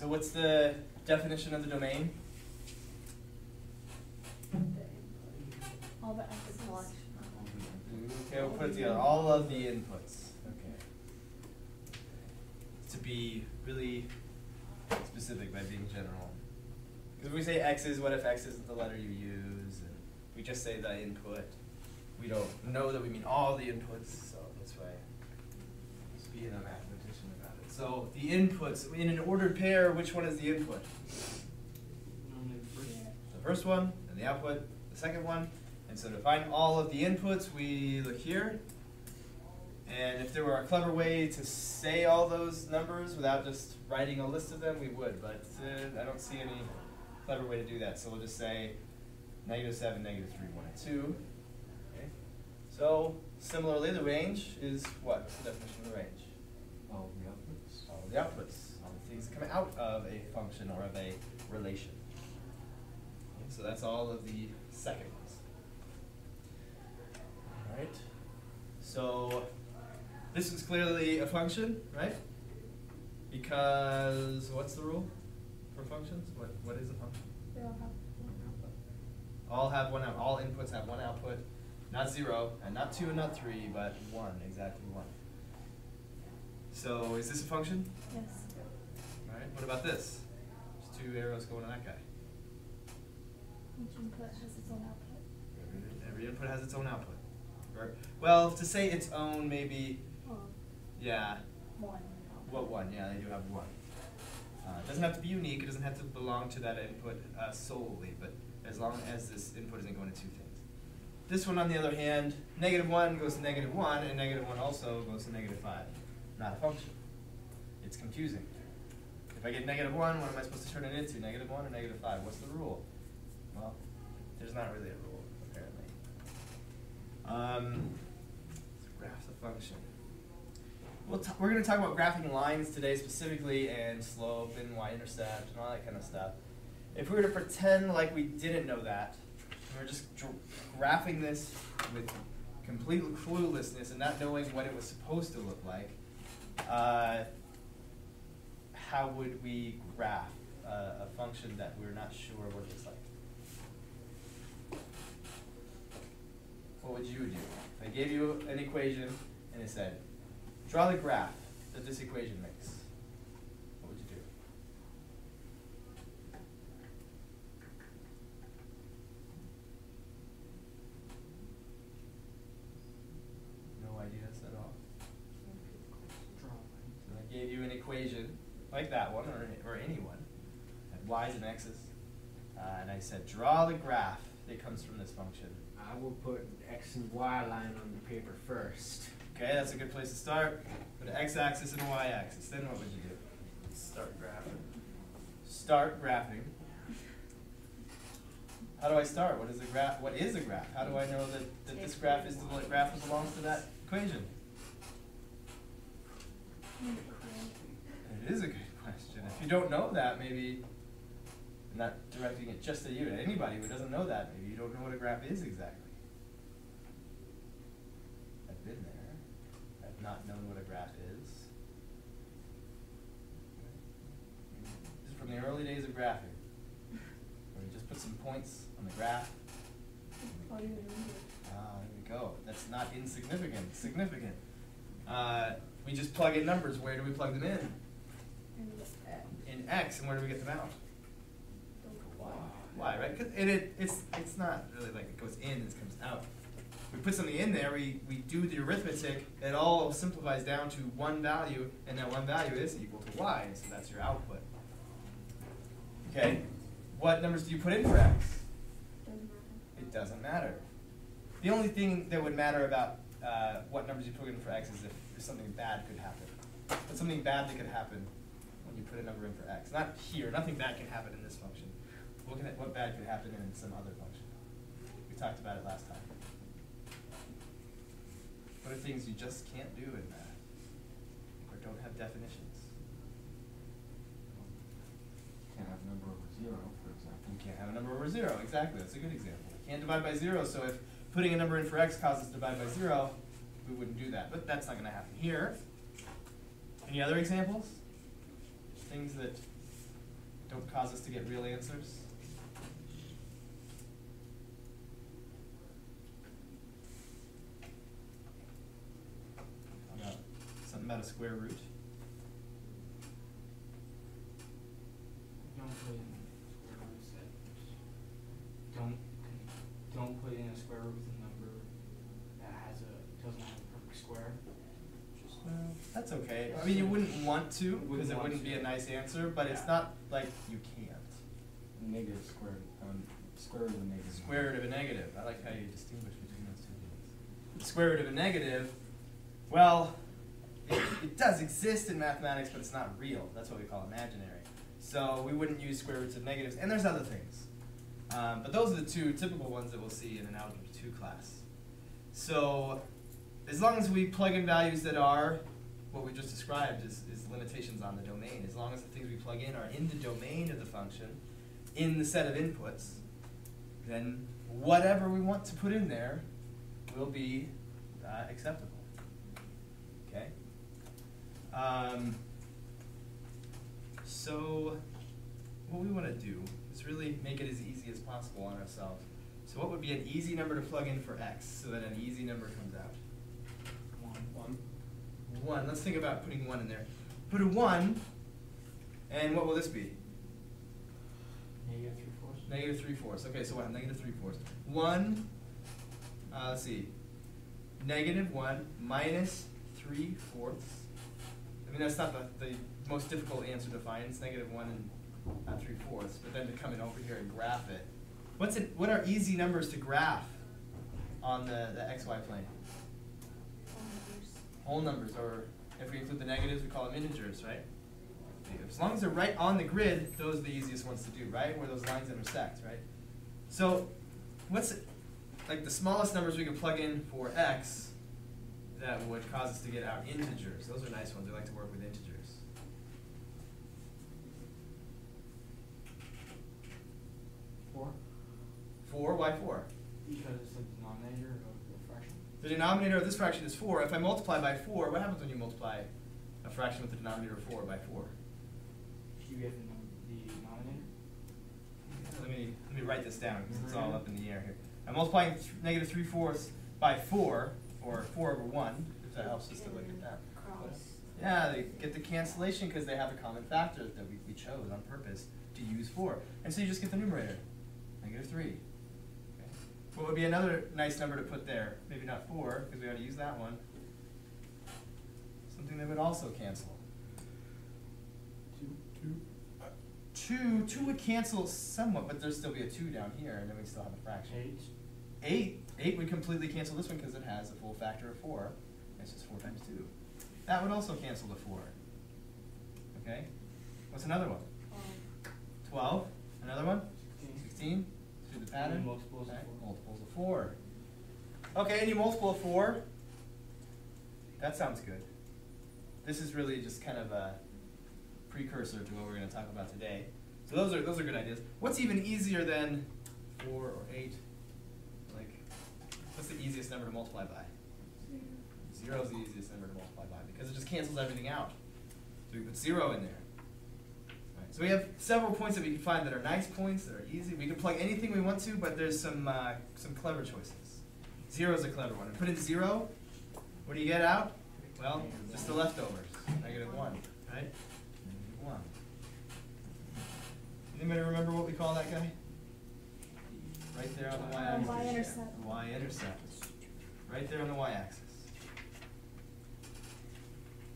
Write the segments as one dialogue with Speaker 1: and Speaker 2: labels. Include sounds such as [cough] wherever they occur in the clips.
Speaker 1: So what's the definition of the domain?
Speaker 2: All the X's.
Speaker 1: Okay, we'll put it together. All of the inputs. Okay. To be really specific by being general. Because if we say x is, what if X isn't the letter you use? And we just say the input. We don't know that we mean all the inputs, so that's why just being a it. So the inputs, in an ordered pair, which one is the input? The first one, and the output, the second one. And so to find all of the inputs, we look here. And if there were a clever way to say all those numbers without just writing a list of them, we would. But uh, I don't see any clever way to do that. So we'll just say negative 7, negative 3, 1, and 2. Okay. So similarly, the range is what? The definition of the range?
Speaker 3: All the outputs.
Speaker 1: All the outputs, all the things come out of a function or of a relation. Okay, so that's all of the second ones. All right. So this is clearly a function, right? Because what's the rule for functions? What what is a function?
Speaker 2: They all have one output.
Speaker 1: All have one out. All inputs have one output, not zero, and not two, and not three, but one, exactly one. So is this a function?
Speaker 2: Yes.
Speaker 1: All right. What about this? There's two arrows going to that guy.
Speaker 2: Each input has its own output.
Speaker 1: Every input has its own output. Well, to say its own, maybe, yeah.
Speaker 2: one.
Speaker 1: What one? Yeah, they do have one. Uh, it doesn't have to be unique. It doesn't have to belong to that input uh, solely, but as long as this input isn't going to two things. This one, on the other hand, negative 1 goes to negative 1, and negative 1 also goes to negative 5. Not a function. It's confusing. If I get negative 1, what am I supposed to turn it into? Negative 1 or negative 5? What's the rule? Well, there's not really a rule, apparently. Um, graph the function. We'll we're going to talk about graphing lines today specifically, and slope and y-intercept and all that kind of stuff. If we were to pretend like we didn't know that, and we're just graphing this with complete cluelessness and not knowing what it was supposed to look like, uh, how would we graph a function that we're not sure what it looks like? What would you do? If I gave you an equation and it said, draw the graph that this equation makes, what would you do? No ideas at all? So I gave you an equation like that one, or, or any one, had y's and x's, uh, and I said, draw the graph that comes from this function.
Speaker 3: I will put X and Y line on the paper first.
Speaker 1: Okay, that's a good place to start. Put an x-axis and a y-axis. Then what would you do? Start graphing. Start graphing. How do I start? What is a graph? What is a graph? How do I know that, that this graph is the graph that belongs to that equation? It is a good question. If you don't know that, maybe I'm not directing it just at you, to anybody who doesn't know that, maybe you don't know what a graph is exactly. I've been there. I've not known what a graph is. This is from the early days of graphing. Where we just put some points on the graph.
Speaker 2: Oh, you.
Speaker 1: Ah, there we go. That's not insignificant. Significant. Uh, we just plug in numbers. Where do we plug them in?
Speaker 2: And the X.
Speaker 1: In X, and where do we get them out?
Speaker 2: The Y.
Speaker 1: Why, right? 'Cause- and it, it's, it's not really like it goes in and it comes out. We put something in there, we, we do the arithmetic, it all simplifies down to one value, and that one value is equal to y, so that's your output. Okay, what numbers do you put in for x?
Speaker 2: Doesn't matter.
Speaker 1: It doesn't matter. The only thing that would matter about uh, what numbers you put in for x is if, if something bad could happen. But something bad that could happen when you put a number in for x. Not here, nothing bad can happen in this function. Look at what bad could happen in some other function. We talked about it last time. What are things you just can't do in math? Or don't have definitions?
Speaker 3: Can't have a number over zero, for example.
Speaker 1: You can't have a number over zero, exactly, that's a good example. You can't divide by zero, so if putting a number in for x causes divide by zero, we wouldn't do that, but that's not gonna happen here. Any other examples? Things that don't cause us to get real answers. How about something about a square root?
Speaker 4: Don't put in square root set. Don't, don't put in a square root with a number that has a, doesn't have a perfect square.
Speaker 1: Well, that's okay. I mean, you wouldn't want to, because it wouldn't
Speaker 4: to.
Speaker 1: be a nice answer, but it's not like you can't.
Speaker 5: Negative square, um, square root of a negative.
Speaker 1: Square root of a negative. I like how you distinguish between those two things. The square root of a negative, well, it, does exist in mathematics, but it's not real. That's what we call imaginary. So we wouldn't use square roots of negatives, and there's other things. Um, but those are the two typical ones that we'll see in an Algebra 2 class. So as long as we plug in values that are what we just described is, is limitations on the domain, as long as the things we plug in are in the domain of the function, in the set of inputs, then whatever we want to put in there will be uh, acceptable. Um, so, what we want to do is really make it as easy as possible on ourselves. So, what would be an easy number to plug in for x so that an easy number comes out?
Speaker 4: One.
Speaker 5: One.
Speaker 1: One. Let's think about putting one in there. Put a one, and what will this be?
Speaker 4: Negative three fourths.
Speaker 1: Negative three fourths. Okay, so what? Negative three fourths. One. Uh, let's see. Negative one minus three fourths. I mean, that's not the, the most difficult answer to find. It's negative one and uh, three fourths. But then to come in over here and graph it. What's it? What are easy numbers to graph on the the x y plane? Whole numbers, Whole numbers, or if we include the negatives, we call them integers, right? As long as they're right on the grid, those are the easiest ones to do, right? Where those lines intersect, right? So, what's it, like the smallest numbers we can plug in for x that would cause us to get out integers? Those are nice ones. We like to work with integers.
Speaker 4: Four.
Speaker 1: Four, why four?
Speaker 4: Because it's the denominator of the fraction.
Speaker 1: The denominator of this fraction is four. If I multiply by four, what happens when you multiply a fraction with the denominator of four by four?
Speaker 4: You get the, the denominator.
Speaker 1: Let me, let me write this down, because it's all up in the air here. I'm multiplying th- negative three fourths by four, or four over one, if that helps us to look at that. Yeah, they get the cancellation because they have a common factor that we, we chose on purpose to use four. And so you just get the numerator, negative three. Okay. What would be another nice number to put there? Maybe not four, because we already used that one. Something that would also cancel.
Speaker 4: Two.
Speaker 1: Uh, two, two would cancel somewhat, but there'd still be a two down here, and then we'd still have a fraction.
Speaker 4: Eight.
Speaker 1: Eight, 8 would completely cancel this one because it has a full factor of 4. That's just 4 times 2. That would also cancel the 4. Okay? What's another one? 12. Another one? 16. 16. The pattern.
Speaker 4: Multiples,
Speaker 1: okay.
Speaker 4: of
Speaker 1: multiples of 4. Okay, any multiple of 4? That sounds good. This is really just kind of a precursor to what we're going to talk about today. So those are, those are good ideas. What's even easier than 4 or 8? What's the easiest number to multiply by? Zero is the easiest number to multiply by because it just cancels everything out. So we put zero in there. Right, So we have several points that we can find that are nice points, that are easy. We can plug anything we want to, but there's some uh, some clever choices. Zero is a clever one. And put in zero, what do you get out? Well, just the leftovers, negative one, right? Negative one. Anybody remember what we call that guy? Right there on the y-axis.
Speaker 2: Uh, y-intercept.
Speaker 1: The y-intercept. Right there on the y-axis.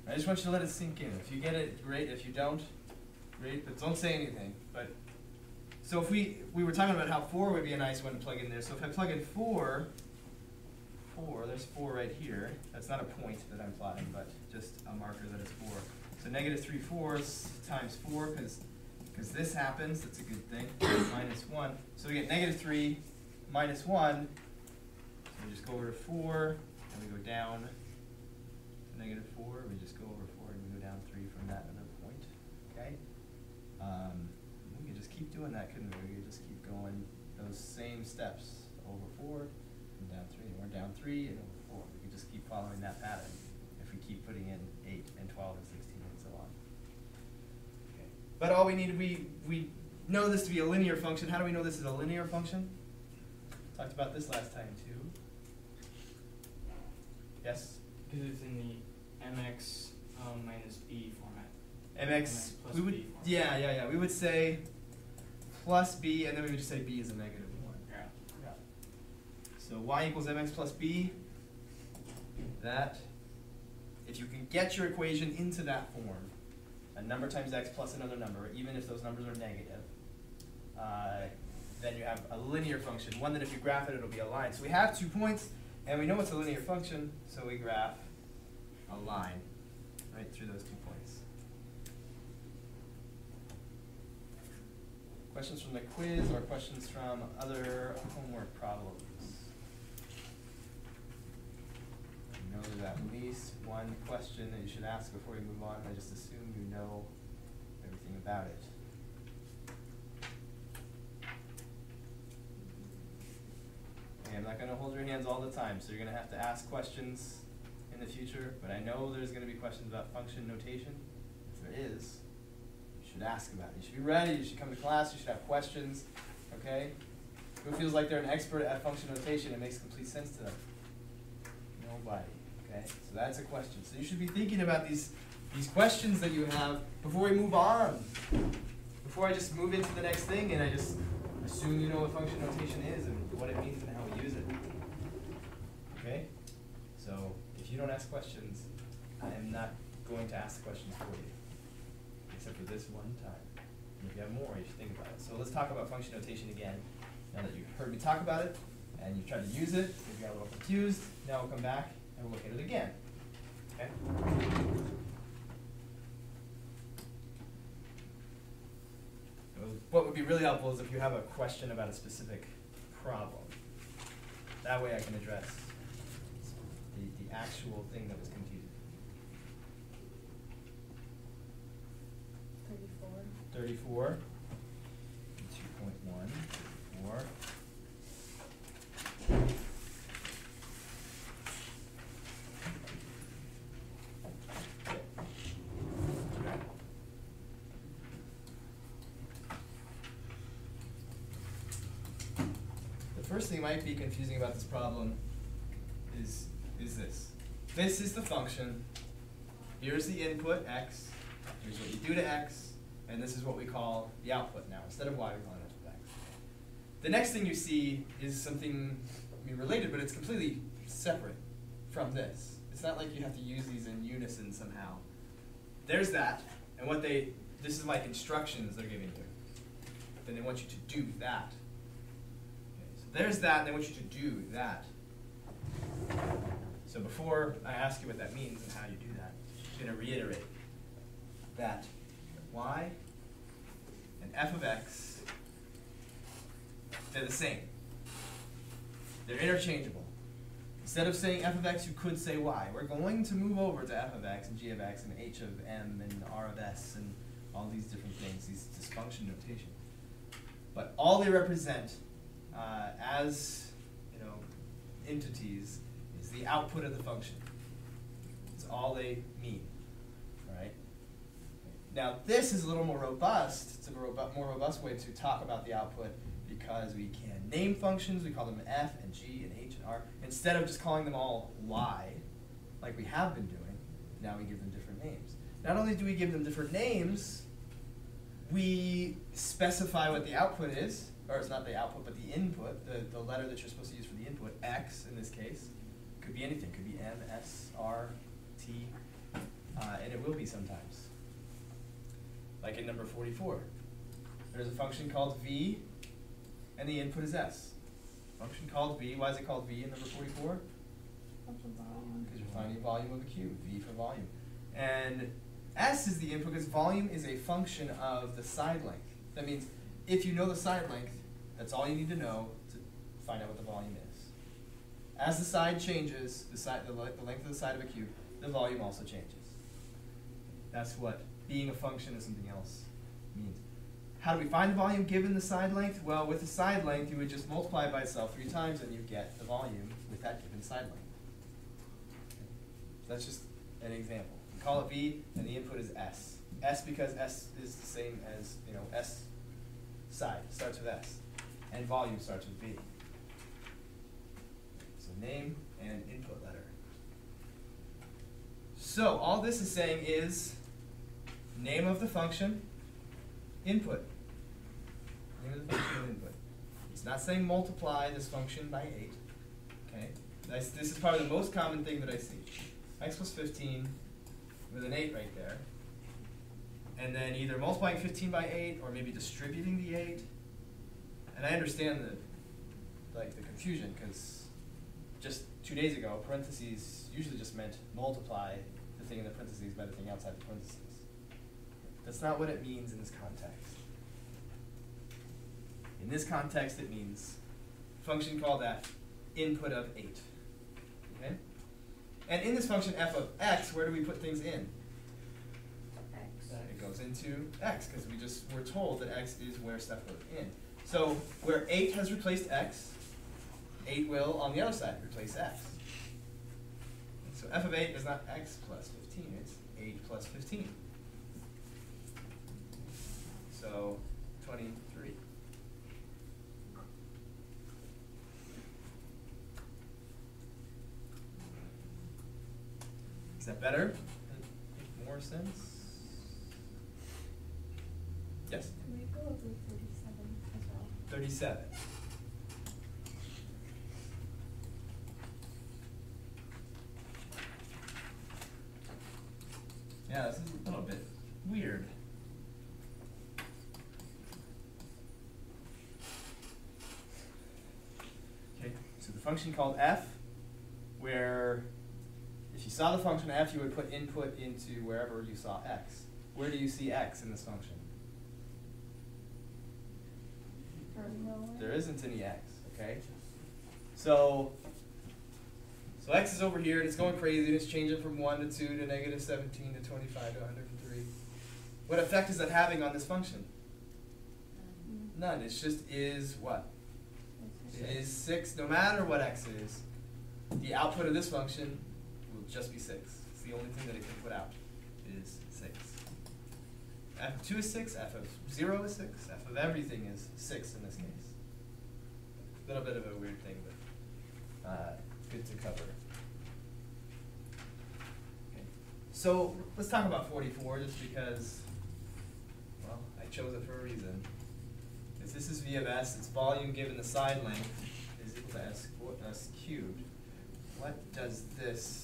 Speaker 1: I just want you to let it sink in. If you get it, great. If you don't, great. But don't say anything. But so if we we were talking about how four would be a nice one to plug in there. So if I plug in four, four, there's four right here. That's not a point that I'm plotting, but just a marker that it's four. So negative three fourths times four, because because this happens, that's a good thing, [coughs] minus 1. So we get negative 3 minus 1. So we just go over to 4, and we go down negative 4. We just go over 4 and we go down 3 from that other point. Okay? Um, we could just keep doing that, couldn't we? We could just keep going those same steps over 4 and down 3. And we're down 3 and over 4. We could just keep following that pattern if we keep putting in 8 and 12 and 16. But all we need, we, we know this to be a linear function. How do we know this is a linear function? Talked about this last time too. Yes?
Speaker 4: Because it's in the mx um, minus b format.
Speaker 1: mx,
Speaker 4: plus
Speaker 1: we would,
Speaker 4: b format.
Speaker 1: yeah, yeah, yeah. We would say plus b, and then we would just say b is a negative one.
Speaker 4: Yeah.
Speaker 1: Yeah. So y equals mx plus b. That, if you can get your equation into that form, a number times x plus another number, even if those numbers are negative, uh, then you have a linear function, one that if you graph it, it'll be a line. So we have two points, and we know it's a linear function, so we graph a line right through those two points. Questions from the quiz or questions from other homework problems? I know there's at least one question that you should ask before you move on. I just assume you know everything about it. I'm not gonna hold your hands all the time, so you're gonna have to ask questions in the future, but I know there's gonna be questions about function notation. If there is, you should ask about it. You should be ready, you should come to class, you should have questions, okay? Who feels like they're an expert at function notation? It makes complete sense to them. Nobody, okay? So that's a question. So you should be thinking about these, these questions that you have before we move on. Before I just move into the next thing and I just assume you know what function notation is and what it means and how we use it. Okay? So if you don't ask questions, I am not going to ask questions for you. Except for this one time. And if you have more, you should think about it. So let's talk about function notation again. Now that you've heard me talk about it, and you've tried to use it, if you got a little confused, now we'll come back and we'll look at it again. Okay? what would be really helpful is if you have a question about a specific problem. That way I can address the, the actual thing that was confusing. 34. 34. 2.1, 4. Might be confusing about this problem is, is this. This is the function, here's the input, x, here's what you do to x, and this is what we call the output now. Instead of y, we call it x. The next thing you see is something, I mean, related, but it's completely separate from this. It's not like you have to use these in unison somehow. There's that, and what they, this is like instructions they're giving you. Then they want you to do that. There's that, and they want you to do that. So before I ask you what that means and how you do that, I'm going to reiterate that y and f of x, they're the same. They're interchangeable. Instead of saying f of x, you could say y. We're going to move over to f of x and g of x and h of m and r of s and all these different things, these dysfunction notation. But all they represent uh, as you know entities is the output of the function. It's all they mean. Right. Now this is a little more robust. It's a robu- more robust way to talk about the output because we can name functions. We call them f and g and h and r instead of just calling them all y, like we have been doing. Now we give them different names. Not only do we give them different names, we specify what the output is, or it's not the output, but the input, the, the letter that you're supposed to use for the input, x in this case. Could be anything, could be M, S, R, T, uh, and it will be sometimes. Like in number forty-four. There's a function called V, and the input is S. Function called V, why is it called V in number forty-four? Because you're finding volume of a cube, V for volume. And S is the input because volume is a function of the side length. That means if you know the side length, that's all you need to know to find out what the volume is. As the side changes, the, side, the, the length of the side of a cube, the volume also changes. That's what being a function of something else means. How do we find the volume given the side length? Well, with the side length, you would just multiply by itself three times and you get the volume with that given side length. That's just an example. We call it V, and the input is S. S because S is the same as, you know, S side, starts with S. And volume starts with V. So name and input letter. So all this is saying is name of the function, input. Name of the function input. It's not saying multiply this function by eight. Okay? That's, this is probably the most common thing that I see. X plus fifteen with an eight right there. And then either multiplying fifteen by eight or maybe distributing the eight. And I understand the like the confusion because just two days ago, parentheses usually just meant multiply the thing in the parentheses by the thing outside the parentheses. That's not what it means in this context. In this context, it means function called f, input of eight. Okay? And in this function f of x, where do we put things in? Goes into x, because we just were told that x is where stuff goes in. So where eight has replaced x, eight will, on the other side, replace x. So f of eight is not x plus fifteen, it's eight plus fifteen. So twenty-three. Is that better? More sense? Yes,
Speaker 2: Can we go over thirty-seven as well?
Speaker 1: thirty-seven. Yeah, this is a little bit weird. Okay, so the function called f, where if you saw the function f, you would put input into wherever you saw x. Where do you see x in this function?
Speaker 2: Or no?
Speaker 1: There isn't any x, okay? So, so x is over here and it's going crazy and it's changing from one to two to negative seventeen to twenty-five to hundred and three. What effect is that having on this function? None, it's just is what? It is six, no matter what x is. The output of this function will just be six. It's the only thing that it can put out. F of two is six, f of zero is six, f of everything is six in this case. A little bit of a weird thing, but, uh, good to cover. Okay. So, let's talk about forty-four, just because, well, I chose it for a reason. Because this is V of S, its volume given the side length is equal to S, S cubed. What does this, if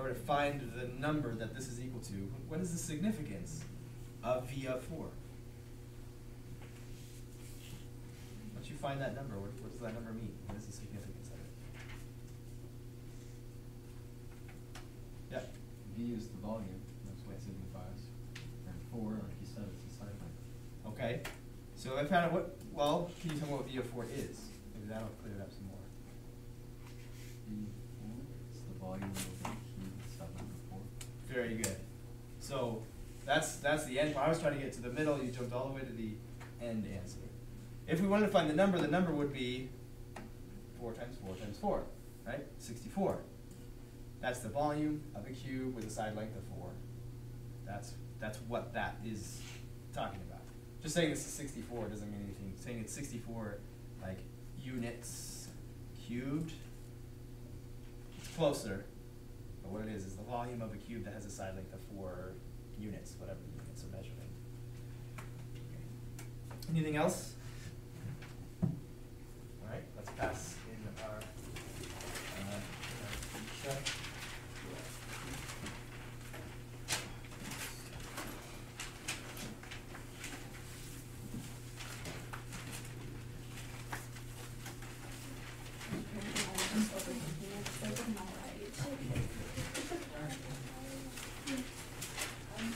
Speaker 1: I were to find the number that this is equal to, what is the significance of V of four? Once you find that number, what, what does that number mean? What is the significance of it? Yep,
Speaker 5: V is the volume, that's what it signifies. And four, like you said, it's the side length.
Speaker 1: okay. So I found out what, well, can you tell me what V of four is? Maybe that'll clear it up some more.
Speaker 5: V four, it's the volume of the cube, side length of four.
Speaker 1: Very good. So that's that's the end. I was trying to get to the middle. You jumped all the way to the end answer. If we wanted to find the number, the number would be four times four times four, right? Sixty-four. That's the volume of a cube with a side length of four. That's that's what that is talking about. Just saying this is sixty-four doesn't mean anything. Saying it's sixty-four like units cubed. It's closer. But what it is, is the volume of a cube that has a side length of four units, whatever the units are measuring. Anything else? Alright, let's pass in our, uh, our sheet.
Speaker 2: Just overthinking it, so I'm all right.
Speaker 5: And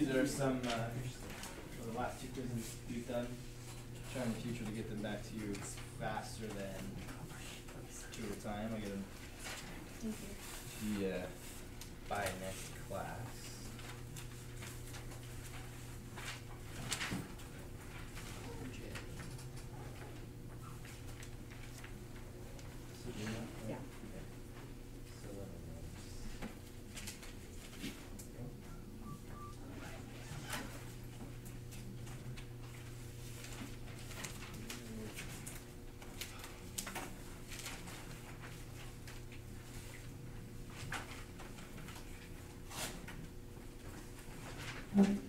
Speaker 5: your ones.
Speaker 1: Some, uh, the- last two quizzes we've done. Try in the future to get them back to you faster than two at a time. I get them
Speaker 2: Thank you.
Speaker 1: via by next class. Sabrina, right?
Speaker 2: Yeah.
Speaker 1: Okay. So, uh, Alright.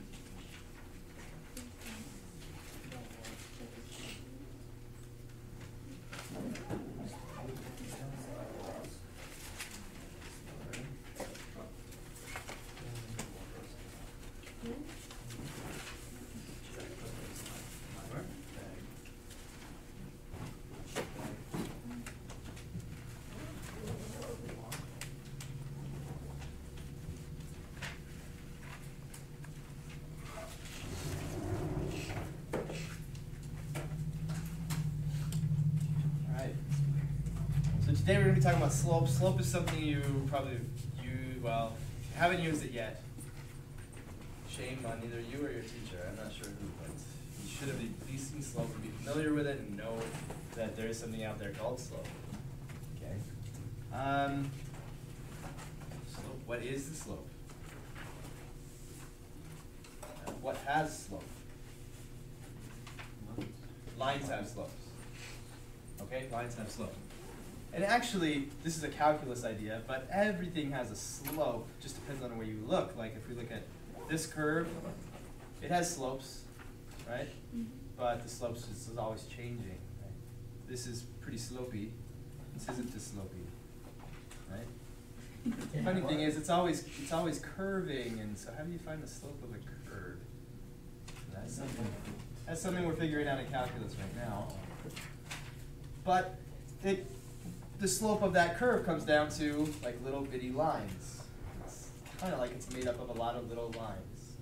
Speaker 1: Today we're gonna be talking about slope. Slope is something you probably, you, well, haven't used it yet, shame on either you or your teacher, I'm not sure who, but you should have at least seen slope and be familiar with it and know that there is something out there called slope. Okay? Um, slope, what is the slope? Uh, What has slope? Lines have slopes. Okay, lines have slope. And actually, this is a calculus idea, but everything has a slope, just depends on where you look. Like if we look at this curve, it has slopes, right?
Speaker 2: Mhm.
Speaker 1: But the slopes is, is always changing, right? This is pretty slopey, this isn't as slopey, right? The funny thing is, it's always, it's always curving, and so how do you find the slope of a curve? That's something, that's something we're figuring out in calculus right now. But it, the slope of that curve comes down to like little bitty lines. It's kind of like it's made up of a lot of little lines.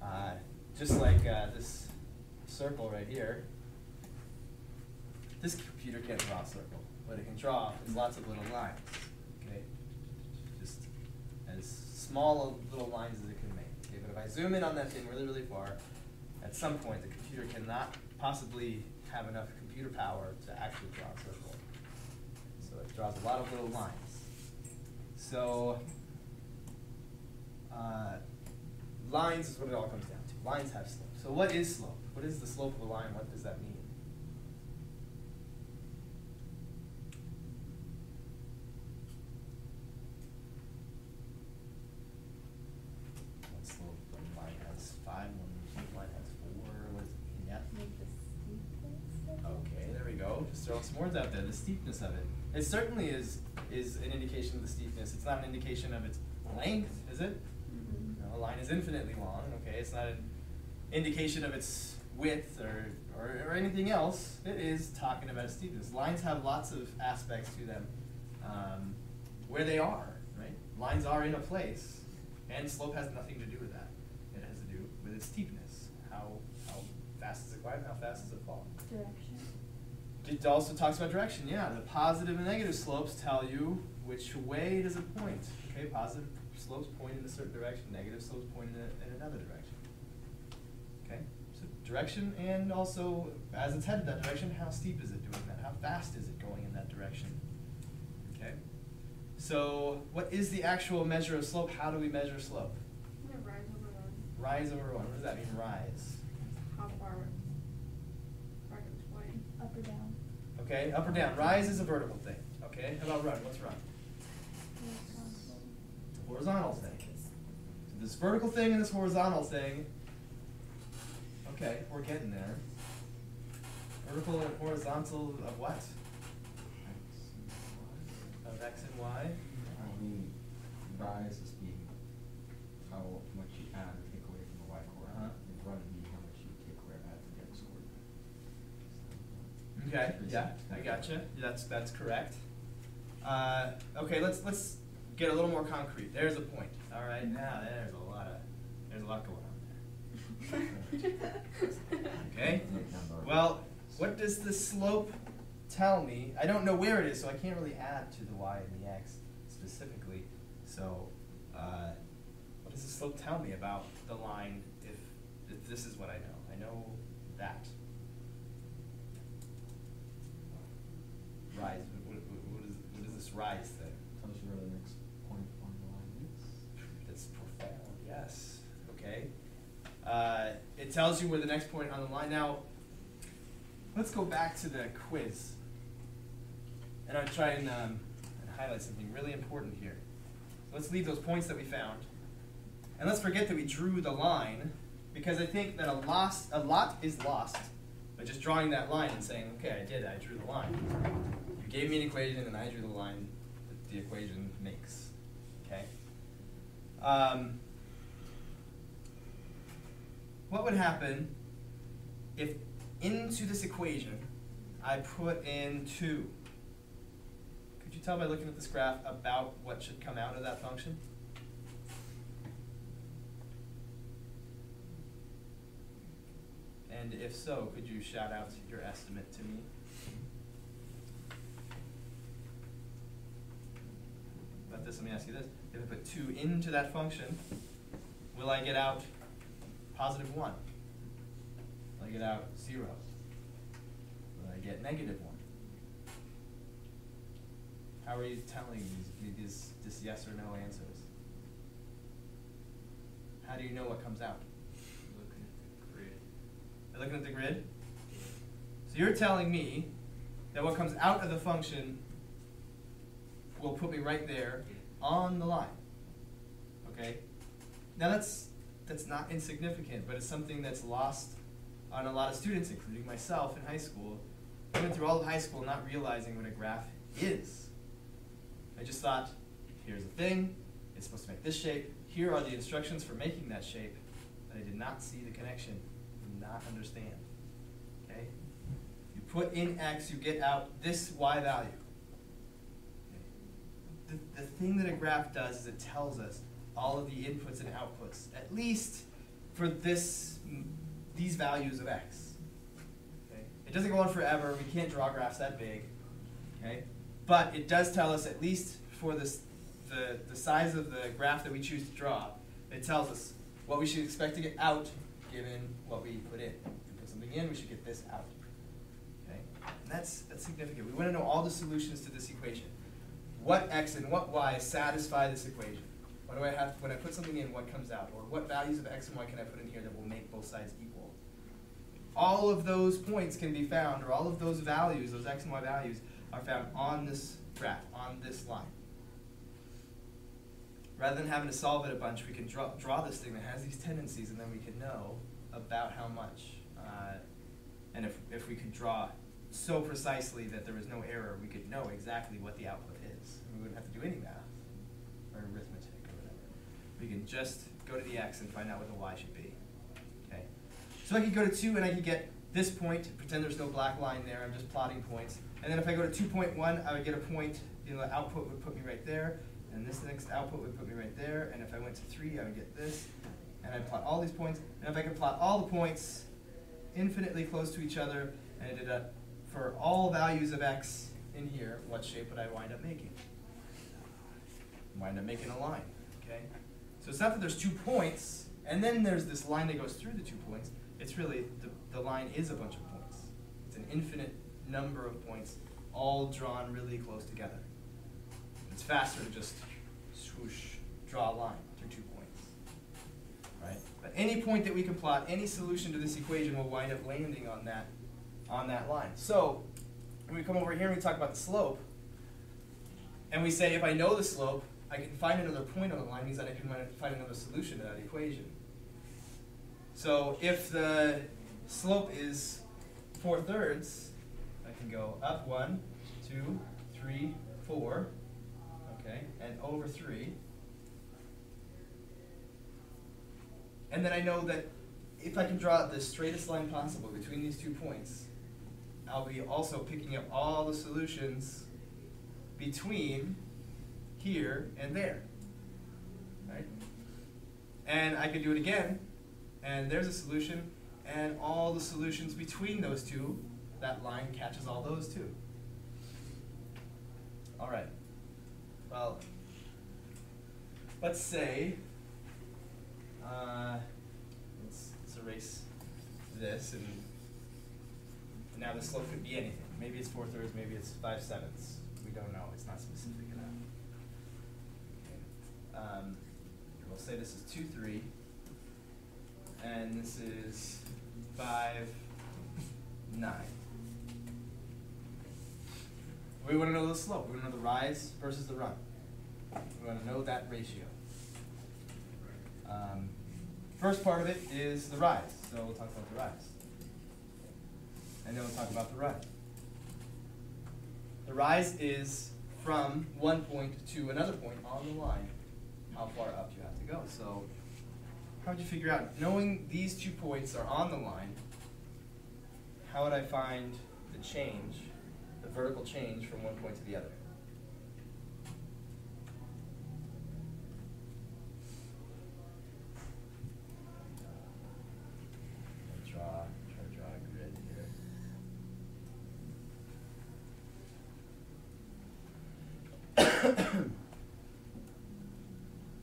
Speaker 1: Uh, just like uh, this circle right here. This computer can't draw a circle. What it can draw is lots of little lines. Okay, just as small little lines as it can make. Okay, but if I zoom in on that thing really, really far, at some point the computer cannot possibly have enough computer power to actually draw a circle. Draws a lot of little lines. So uh, lines is what it all comes down to. Lines have slope. So what is slope? What is the slope of a line? What does that mean? One slope, one line has five, one line has four, what does it mean? Yeah?
Speaker 2: Make the steepness of it?
Speaker 1: Okay, there we go. Just throwing some words out there. The steepness of it. It certainly is is an indication of the steepness. It's not an indication of its length, is it?
Speaker 2: Mhm.
Speaker 1: No, a line is infinitely long. Okay, it's not an indication of its width or, or, or anything else. It is talking about steepness. Lines have lots of aspects to them um, where they are. Right? Lines are in a place, and slope has nothing to do with that. It has to do with its steepness. How how fast does it climb? How fast does it fall?
Speaker 2: Direction.
Speaker 1: It also talks about direction, yeah. The positive and negative slopes tell you which way does it point. Okay, positive slopes point in a certain direction, negative slopes point in, a, in another direction. Okay, so direction and also as it's headed that direction, how steep is it doing that? How fast is it going in that direction? Okay, so what is the actual measure of slope? How do we measure slope?
Speaker 6: Rise over run.
Speaker 1: Rise over what? What does that mean, rise?
Speaker 6: How far? Try to explain.
Speaker 2: Up or down?
Speaker 1: Okay, up or down. Rise is a vertical thing. Okay, how about run? What's run?
Speaker 2: Horizontal.
Speaker 1: Thing. So this vertical thing and this horizontal thing. Okay, we're getting there. Vertical and horizontal of what? Of x and y?
Speaker 5: I mean, rise is being how much you add or take away from the y coordinate.
Speaker 1: Uh-huh.
Speaker 5: And run being how much you take away or add from the x coordinate.
Speaker 1: Okay, yeah,
Speaker 5: simple.
Speaker 1: I gotcha. That's that's correct. Uh, okay, let's let's get a little more concrete. There's a point. All right, now there's a lot of there's a lot going on there. [laughs] Okay? Well, what does the slope tell me? I don't know where it is, so I can't really add to the y and the x specifically. So, uh, what does the slope tell me about the line if, if this is what I know? I know that. Rise, what, what, what is, what is this rise thing?
Speaker 5: Tells you where the next point on the line is.
Speaker 1: That's profound, yes, okay. Uh, it tells you where the next point on the line, now, let's go back to the quiz. And I'll try and, um, and highlight something really important here. Let's leave those points that we found. And let's forget that we drew the line, because I think that a lost, a lot is lost by just drawing that line and saying, okay, I did, I drew the line. Gave me an equation and I drew the line that the equation makes, okay? Um, what would happen if into this equation I put in 2? Could you tell by looking at this graph about what should come out of that function? And if so, could you shout out your estimate to me? But this, let me ask you this. If I put 2 into that function, will I get out positive 1? Will I get out 0? Will I get negative 1? How are you telling these, these, this yes or no answers? How do you know what comes out?
Speaker 4: Looking at the grid.
Speaker 1: By looking at the grid? So you're telling me that what comes out of the function will put me right there on the line. Okay? Now that's that's not insignificant, but it's something that's lost on a lot of students, including myself in high school. I went through all of high school not realizing what a graph is. I just thought, here's a thing, it's supposed to make this shape, here are the instructions for making that shape, but I did not see the connection, did not understand. Okay? You put in x, you get out this y value. The, the thing that a graph does is it tells us all of the inputs and outputs, at least for this, these values of x. Okay? It doesn't go on forever, we can't draw graphs that big. Okay? But it does tell us, at least for this, the, the size of the graph that we choose to draw, it tells us what we should expect to get out given what we put in. If we put something in, we should get this out. Okay? And that's, that's significant. We want to know all the solutions to this equation. What x and what y satisfy this equation? What do I have, when I put something in, what comes out? Or what values of x and y can I put in here that will make both sides equal? All of those points can be found, or all of those values, those x and y values, are found on this graph, on this line. Rather than having to solve it a bunch, we can draw, draw this thing that has these tendencies, and then we can know about how much. Uh, and if, if we could draw so precisely that there was no error, we could know exactly what the output wouldn't have to do any math or arithmetic or whatever. We can just go to the x and find out what the y should be. Okay. So I could go to 2 and I could get this point, pretend there's no black line there, I'm just plotting points. And then if I go to 2.1, I would get a point, you know, the output would put me right there, and this next output would put me right there, and if I went to 3, I would get this, and I'd plot all these points, and if I could plot all the points infinitely close to each other, and I did that for all values of x in here, what shape would I wind up making? Wind up making a line, okay? So it's not that there's two points, and then there's this line that goes through the two points. It's really, the, the line is a bunch of points. It's an infinite number of points, all drawn really close together. It's faster to just swoosh, draw a line through two points, right? But any point that we can plot, any solution to this equation will wind up landing on that, on that line. So, when we come over here and we talk about the slope, and we say if I know the slope, I can find another point on the line, means that I can find another solution to that equation. So if the slope is four thirds, I can go up one, two, three, four, okay, and over three. And then I know that if I can draw the straightest line possible between these two points, I'll be also picking up all the solutions between here and there, right? And I could do it again, and there's a solution, And all the solutions between those two, that line catches all those too. All right. Well, let's say, uh, let's, let's erase this and now the slope could be anything. Maybe it's four thirds, maybe it's five sevenths. We don't know. It's not specific. Um, we'll say this is two three, and this is five nine. We want to know the slope. We want to know the rise versus the run. We want to know that ratio. Um, first part of it is the rise. So we'll talk about the rise. And then we'll talk about the run. The rise is from one point to another point on the line, how far up you have to go. So how would you figure out, knowing these two points are on the line, how would I find the change, the vertical change from one point to the other? [coughs] [coughs] I'll Draw, try to draw a grid here.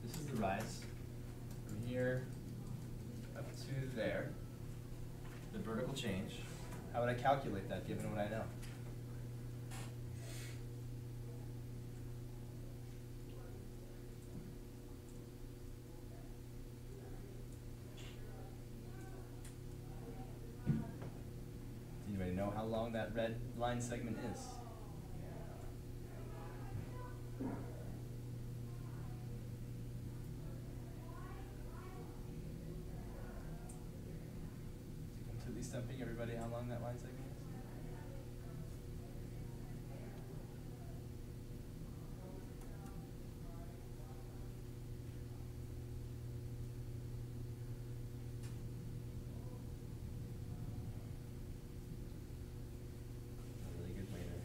Speaker 1: This is the rise from here up to there, the vertical change. How would I calculate that given what I know? Anybody know how long that red line segment is? Is it completely stumping everybody how long that line segment is? A really good way to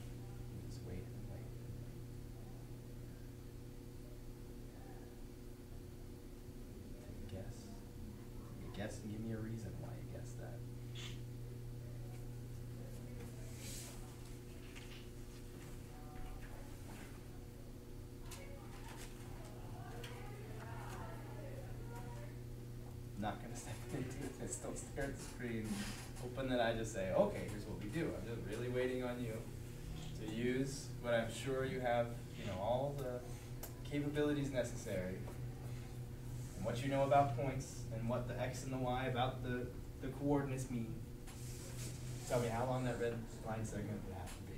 Speaker 1: just wait and wait. Take a guess. Take a guess and give me a reason why you guessed that. Not gonna step [laughs] into this, don't stare at the screen, hoping that I just say, okay, here's what we do. I'm just really waiting on you to use what I'm sure you have, you know, all the capabilities necessary and what you know about points and what the x and the y about the, the coordinates mean. Tell me how long that red line segment would have to be.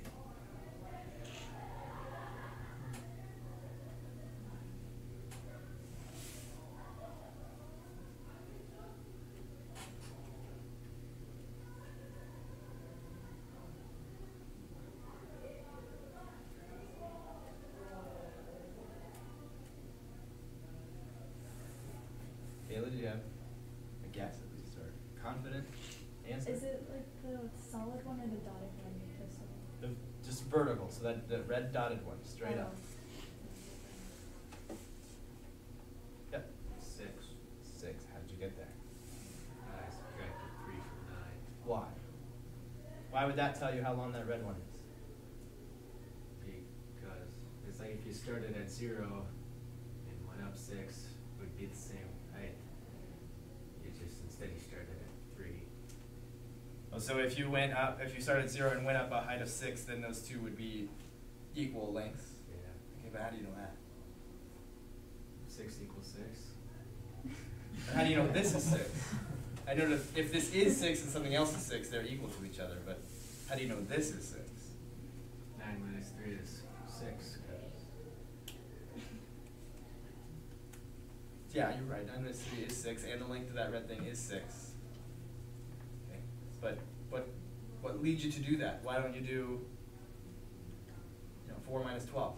Speaker 1: Kayla, do you have a guess at least or confident answer?
Speaker 2: Is it like the solid one or the dotted one? Just so-
Speaker 1: The, just vertical, so that the red dotted one, straight up.
Speaker 2: Oh.
Speaker 1: Yep.
Speaker 3: Six.
Speaker 1: Six. How did you get there?
Speaker 3: I subtracted three from nine.
Speaker 1: Why? Why would that tell you how long that red one is?
Speaker 3: Because it's like if you started at zero and went up six, it would be the same height. You just, instead you started at three.
Speaker 1: So if you went up, if you started at zero and went up a height of six, then those two would be equal lengths.
Speaker 3: Yeah.
Speaker 1: Okay, but how do you know that?
Speaker 3: Six equals six.
Speaker 1: How do you know this is six? I know that if this is six and something else is six, they're equal to each other, but how do you know this is six?
Speaker 3: Nine minus three is six.
Speaker 1: Yeah, you're right. Nine minus three is six, and the length of that red thing is six. Okay, but what what leads you to do that? Why don't you do you know four minus twelve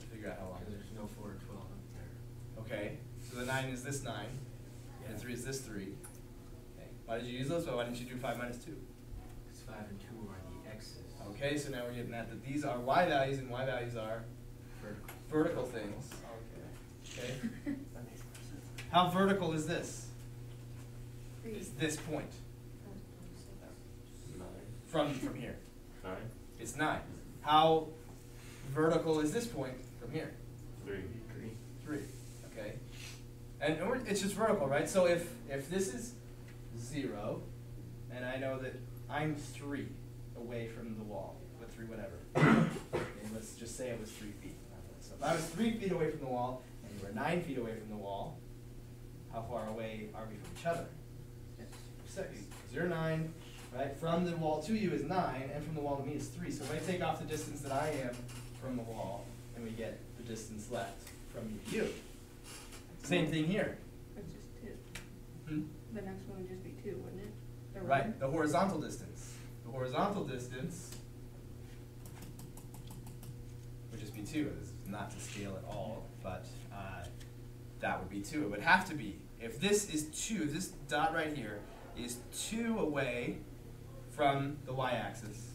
Speaker 1: to figure out how long?
Speaker 3: There's no four or twelve up there.
Speaker 1: Okay, so the nine is this nine, and
Speaker 3: Yeah.
Speaker 1: three is this three. Okay, why did you use those? Well, why didn't you do five minus two?
Speaker 3: Because five and two are the x's.
Speaker 1: Okay, so now we're getting at that these are y values and y values are
Speaker 3: Vertical.
Speaker 1: vertical things. Okay. Okay. [laughs] How vertical is this?
Speaker 6: three.
Speaker 1: is this point
Speaker 7: Nine.
Speaker 1: From, from here.
Speaker 7: Nine.
Speaker 1: It's nine. How vertical is this point from here?
Speaker 7: Three. Three.
Speaker 1: Three, okay? And and it's just vertical, right? So if, if this is zero, and I know that I'm three away from the wall, with three whatever. [coughs] Okay, let's just say it was three feet. So if I was three feet away from the wall, and you were nine feet away from the wall, how far away are we from each other? Six. Zero, nine, right? From the wall to you is nine, and from the wall to me is three. So if I take off the distance that I am from the wall, and we get the distance left from me to you. Same thing here.
Speaker 6: That's just two.
Speaker 1: Hmm?
Speaker 6: The next one would just be two, wouldn't it? The
Speaker 1: Right,
Speaker 6: one?
Speaker 1: the horizontal distance. The horizontal distance would just be two. This is not to scale at all, but uh, that would be two. It would have to be. If this is two, if this dot right here is two away from the y-axis,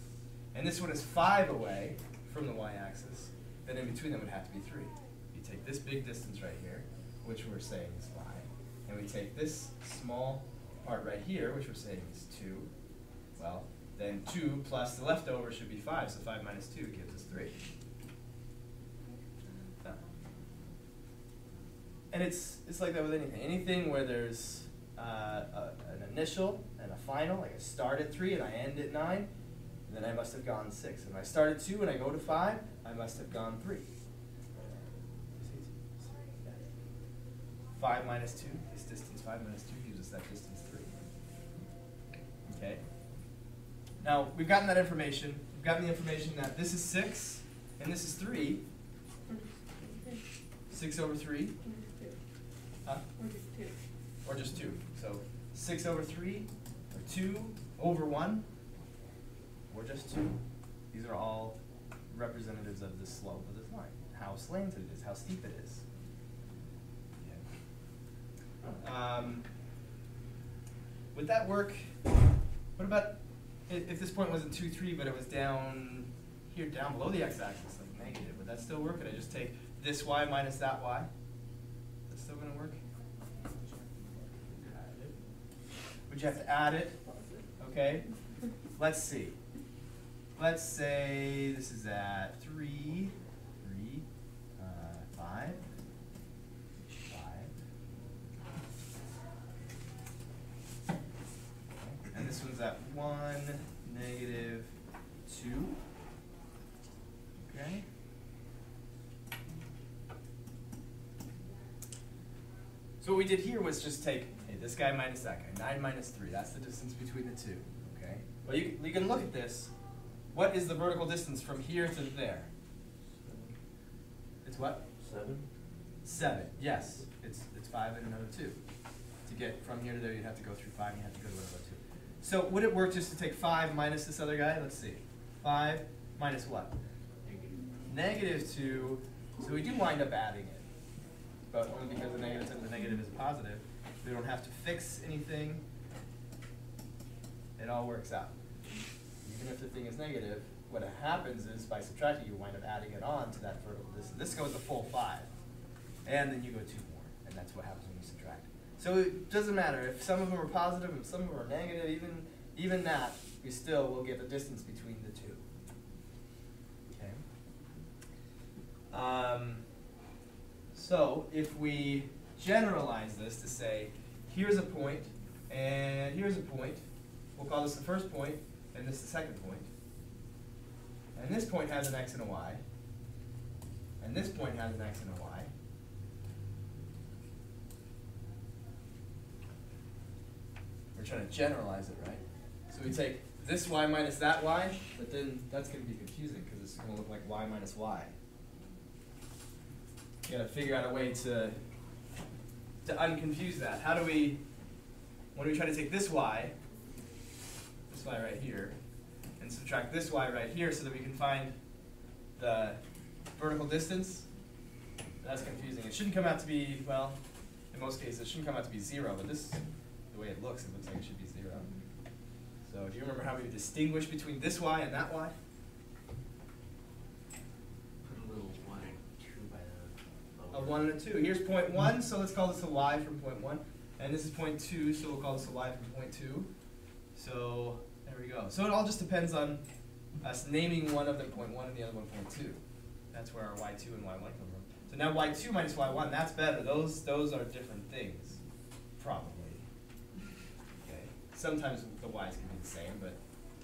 Speaker 1: and this one is five away from the y-axis, then in between them would have to be three. You take this big distance right here, which we're saying is five, and we take this small part right here, which we're saying is two, well, then two plus the leftover should be five, so five minus two gives us three. Done. And it's, it's like that with anything. Anything where there's uh, a, an initial and a final, like I start at three and I end at nine, then I must have gone six. And if I start at two and I go to five, I must have gone three. Five minus two, this distance five minus two gives us that distance three. Okay. Now, we've gotten that information. We've gotten the information that this is six and this is three.
Speaker 6: Or just two.
Speaker 1: Six over three,
Speaker 6: Or just two.
Speaker 1: huh?
Speaker 6: Or just two.
Speaker 1: or just two. So six over three, or two over one, or just two. These are all representatives of the slope of this line, how slanted it is, how steep it is. Yeah. Um, would that work? What about if this point wasn't two, three, but it was down here, down below the x-axis, like negative? Would that still work? Could I just take this y minus that y? Is that still gonna work? Would you have to add it? Okay, let's see. Let's say this is at three, three, uh, five, five. Okay, And this one's at one, negative, two. Okay. So what we did here was just take, hey, this guy minus that guy, nine minus three, that's the distance between the two, okay? Well, you, you can look at this. What is the vertical distance from here to there? It's what?
Speaker 7: Seven.
Speaker 1: Seven, yes, it's, it's five and another two. To get from here to there, you'd have to go through five, and you have to go to another two. So would it work just to take five minus this other guy? Let's see. Five minus what? Negative two, so we do wind up adding it. But only because the negative times the negative is positive, we don't have to fix anything. It all works out. Even if the thing is negative, what happens is by subtracting, you wind up adding it on to that vertical distance. This goes a full five. And then you go two more, and that's what happens when you subtract. So it doesn't matter if some of them are positive and some of them are negative, even, even that, we still will get the distance between the two. Okay? Um, so if we generalize this to say, here's a point, and here's a point, we'll call this the first point, and this the second point. And this point has an x and a y. And this point has an x and a y. We're trying to generalize it, right? So we take this y minus that y, but then that's going to be confusing because it's going to look like y minus y. You got to figure out a way to to unconfuse that. How do we, when we try to take this y, this y right here, and subtract this y right here so that we can find the vertical distance, that's confusing. It shouldn't come out to be, well, in most cases, it shouldn't come out to be zero, but this, the way it looks, it looks like it should be zero. So do you remember how we distinguish between this y and that y?
Speaker 3: A 1 and
Speaker 1: a 2. Here's point 1, so let's call this a y from point 1. And this is point 2, so we'll call this a y from point 2. So there we go. So it all just depends on us naming one of them point 1 and the other one point 2. That's where our y2 and y1 come from. So now y2 minus y1, that's better. Those, those are different things, probably. Okay. Sometimes the y's can be the same, but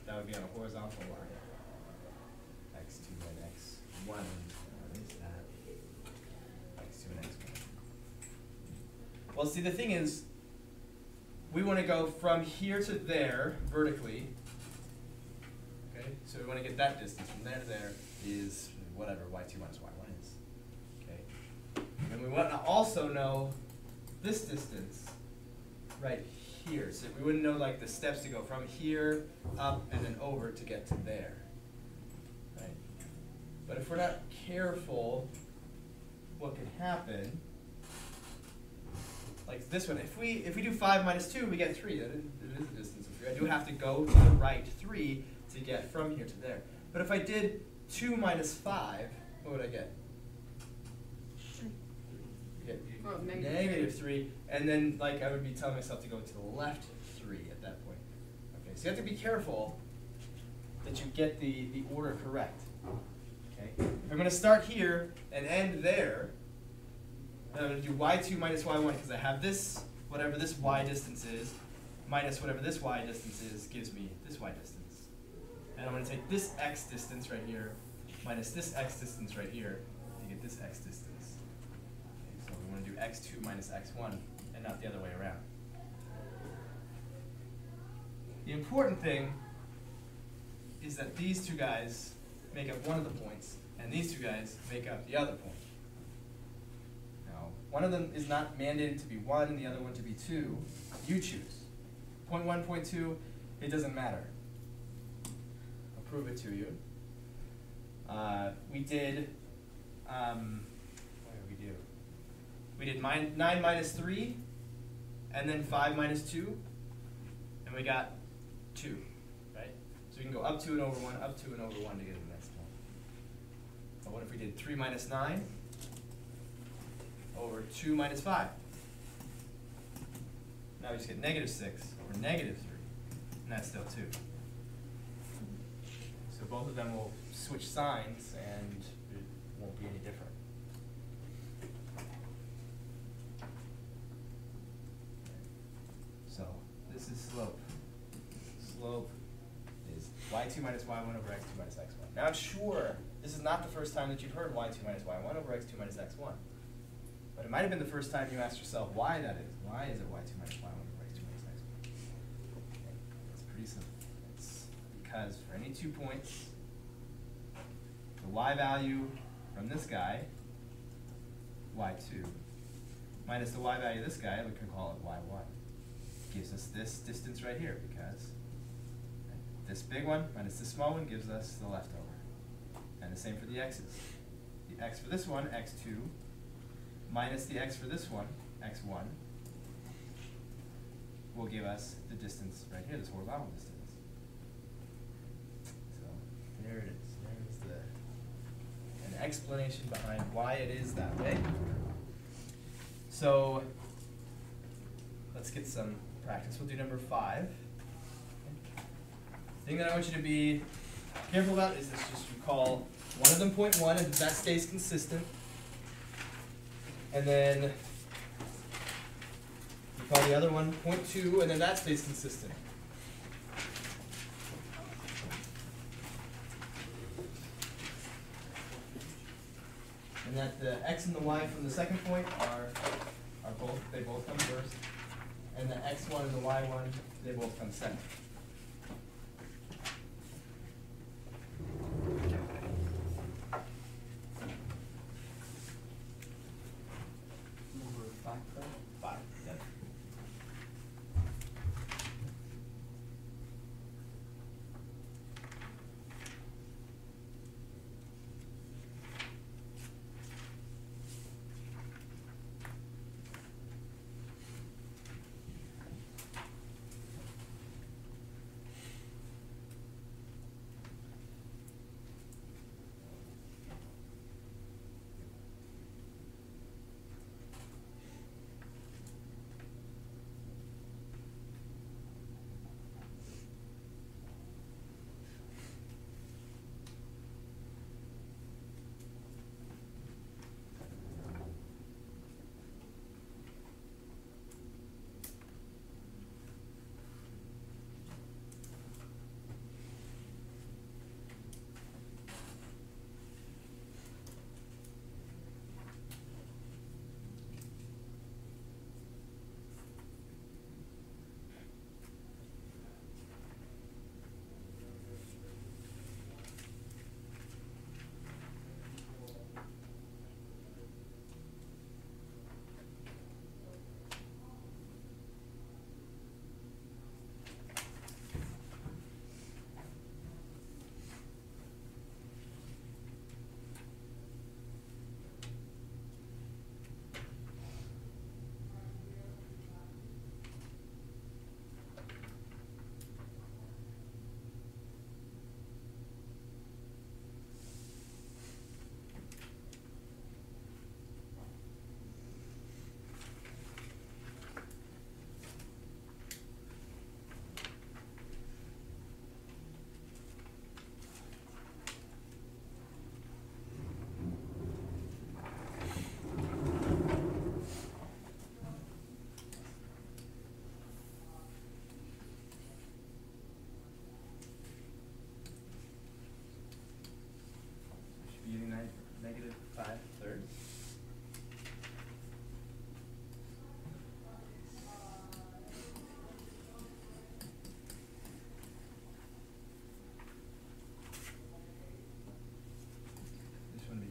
Speaker 1: that would be on a horizontal line. x2 and x1 Well, see, the thing is, we want to go from here to there vertically. Okay, so we want to get that distance from there to there is whatever y2 minus y1 is. Okay, and we want to also know this distance right here. So we wouldn't know like the steps to go from here up and then over to get to there. Right? But if we're not careful, what can happen? Like this one. If we if we do five minus two, we get three. That is, it is a distance of three. I do have to go to the right three to get from here to there. But if I did two minus five, what would I get? Get
Speaker 6: Oh, negative
Speaker 1: negative
Speaker 6: three.
Speaker 1: three, and then like I would be telling myself to go to the left three at that point. Okay, so you have to be careful that you get the, the order correct. Okay, if I'm going to start here and end there, I'm going to do y2 minus y1 because I have this, whatever this y distance is, minus whatever this y distance is, gives me this y distance. And I'm going to take this x distance right here, minus this x distance right here, to get this x distance. Okay, so we want to do x2 minus x1, and not the other way around. The important thing is that these two guys make up one of the points, and these two guys make up the other point. One of them is not mandated to be one and the other one to be two. You choose. Point one, point two, it doesn't matter. I'll prove it to you. Uh, we did, um, what did we do? We did min- 9 minus 3, and then 5 minus 2, and we got 2, right? So we can go up 2 and over 1, up 2 and over 1 to get the next point. But what if we did 3 minus 9 over 2 minus 5? Now we just get negative 6 over negative 3, and that's still 2. So both of them will switch signs, and it won't be any different. So this is slope. Slope is y2 minus y1 over x2 minus x1. Now I'm sure this is not the first time that you've heard y2 minus y1 over x2 minus x1. But it might have been the first time you asked yourself why that is. Why is it y2 minus y1 over x2 minus x1? It's pretty simple. It's because for any two points, the y value from this guy, y2, minus the y value of this guy, we can call it y1, gives us this distance right here because this big one minus this small one gives us the leftover. And the same for the x's. The x for this one, x2, minus the x for this one, x1, will give us the distance right here, this horizontal distance. So there it is. There's the an explanation behind why it is that way. So let's get some practice. We'll do number five. thing that I want you to be careful about is this just recall one of them point one and that stays consistent. And then you call the other one point two and then that stays consistent. And that the x and the y from the second point are are both they both come first. And the x one and the y one, they both come second.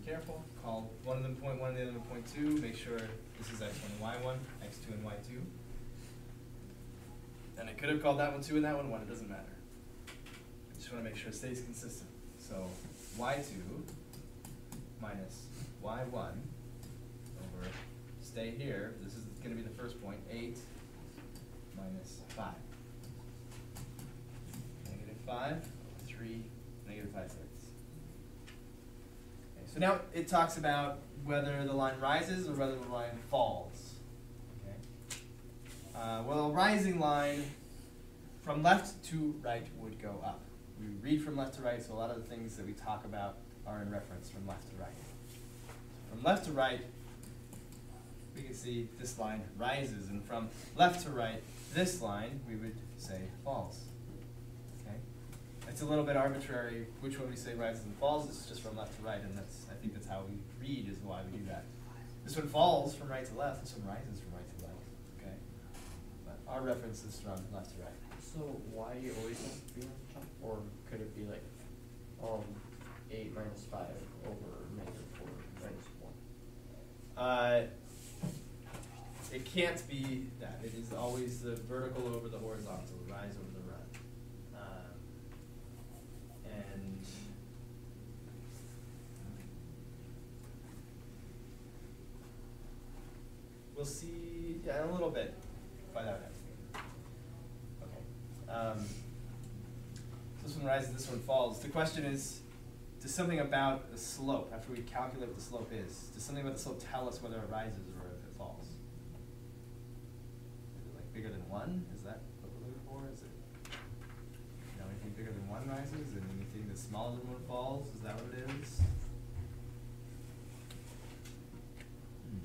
Speaker 1: careful, call one of them point one and the other point two, make sure this is x1 and y1, x2 and y2. And I could have called that one two and that one one, it doesn't matter. I just want to make sure it stays consistent. So y2 minus y1 over, stay here, this is going to be the first point, 8 so now it talks about whether the line rises or whether the line falls. Okay. Uh, well, a rising line from left to right would go up. We read from left to right, so a lot of the things that we talk about are in reference from left to right. From left to right, we can see this line rises, and from left to right, this line we would say falls. It's a little bit arbitrary which one we say rises and falls. It's just from left to right, and that's I think that's how we read is why we do that. This one falls from right to left. This one rises from right to left. Okay, but our reference is from left to right.
Speaker 7: So why do you always have to be on top, or could it be like, um, eight minus five over negative four minus one?
Speaker 1: Uh, it can't be that. It is always the vertical over the horizontal, the rise over the run. Um, and we'll see yeah, in a little bit. Find out Okay. Um, this one rises, this one falls. The question is, does something about the slope, after we calculate what the slope is, does something about the slope tell us whether it rises or if it falls? Is it like bigger than one? Is that what we're looking for? Is it, you know, anything bigger than one rises and anything that's smaller than one falls? Is that what it is? Hmm.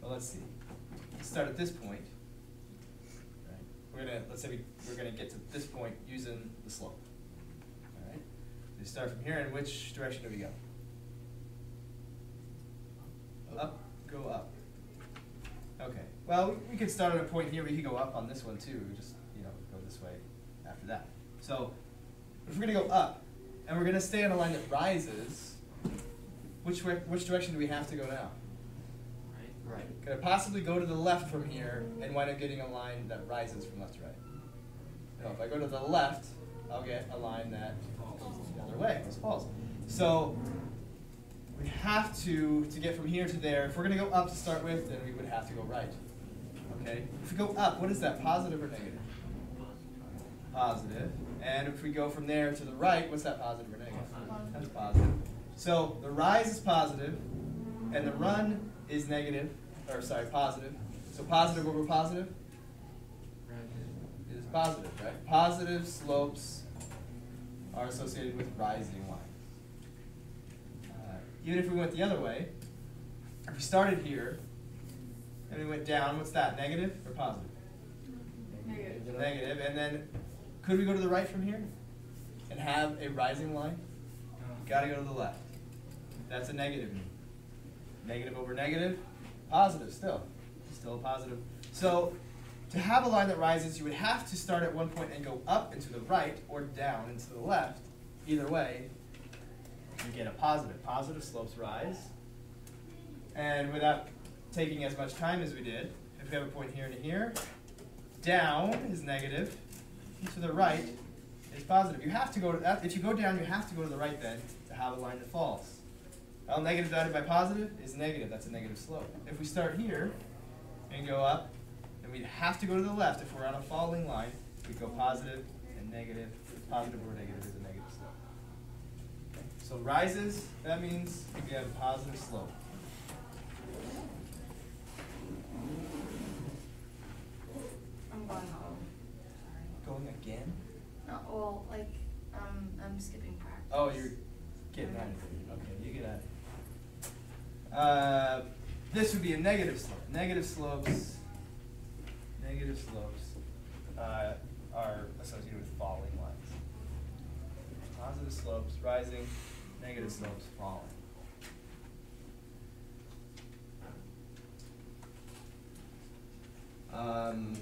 Speaker 1: Well, let's see. Let's start at this point. Right. We're gonna let's say we, we're gonna get to this point using the slope. All right. We start from here, and which direction do we go? Up, go up. Okay. Well, we, could start at a point here. We could go up on this one too. We Just you know, go this way after that. So, if we're gonna go up, and we're gonna stay on a line that rises, which way, which direction do we have to go now?
Speaker 7: Right.
Speaker 1: Could I possibly go to the left from here and wind up getting a line that rises from left to right? No, if I go to the left, I'll get a line that goes the other way, goes falls. So we have to, to get from here to there, if we're going to go up to start with, then we would have to go right. Okay? If we go up, what is that, positive or negative? Positive. And if we go from there to the right, what's that, positive or negative?
Speaker 2: Positive.
Speaker 1: That's positive. So the rise is positive, and the run is negative, or sorry, positive. So positive over positive is positive, right? Positive slopes are associated with rising lines. Uh, even if we went the other way, if we started here and we went down, what's that? Negative or positive?
Speaker 6: Negative.
Speaker 1: Negative. And then could we go to the right from here and have a rising line? Got to go to the left. That's a negative. Negative over negative, positive still. Still a positive. So to have a line that rises, you would have to start at one point and go up and to the right or down and to the left. Either way, you get a positive. Positive slopes rise. And without taking as much time as we did, if we have a point here and here, down is negative, and to the right is positive. You have to go to, if you go down, you have to go to the right then to have a line that falls. Well, negative divided by positive is negative. That's a negative slope. If we start here and go up, then we'd have to go to the left. If we're on a falling line, we go positive and negative. Positive or negative is a negative slope. So rises, that means we have a positive slope.
Speaker 2: I'm going home.
Speaker 1: Going again?
Speaker 2: No, well, like, um, I'm skipping practice.
Speaker 1: Oh, you're getting out of here. Okay, you get out of here. Uh, this would be a negative slope. Negative slopes, negative slopes uh, are associated with falling lines. Positive slopes rising, negative slopes falling. Um.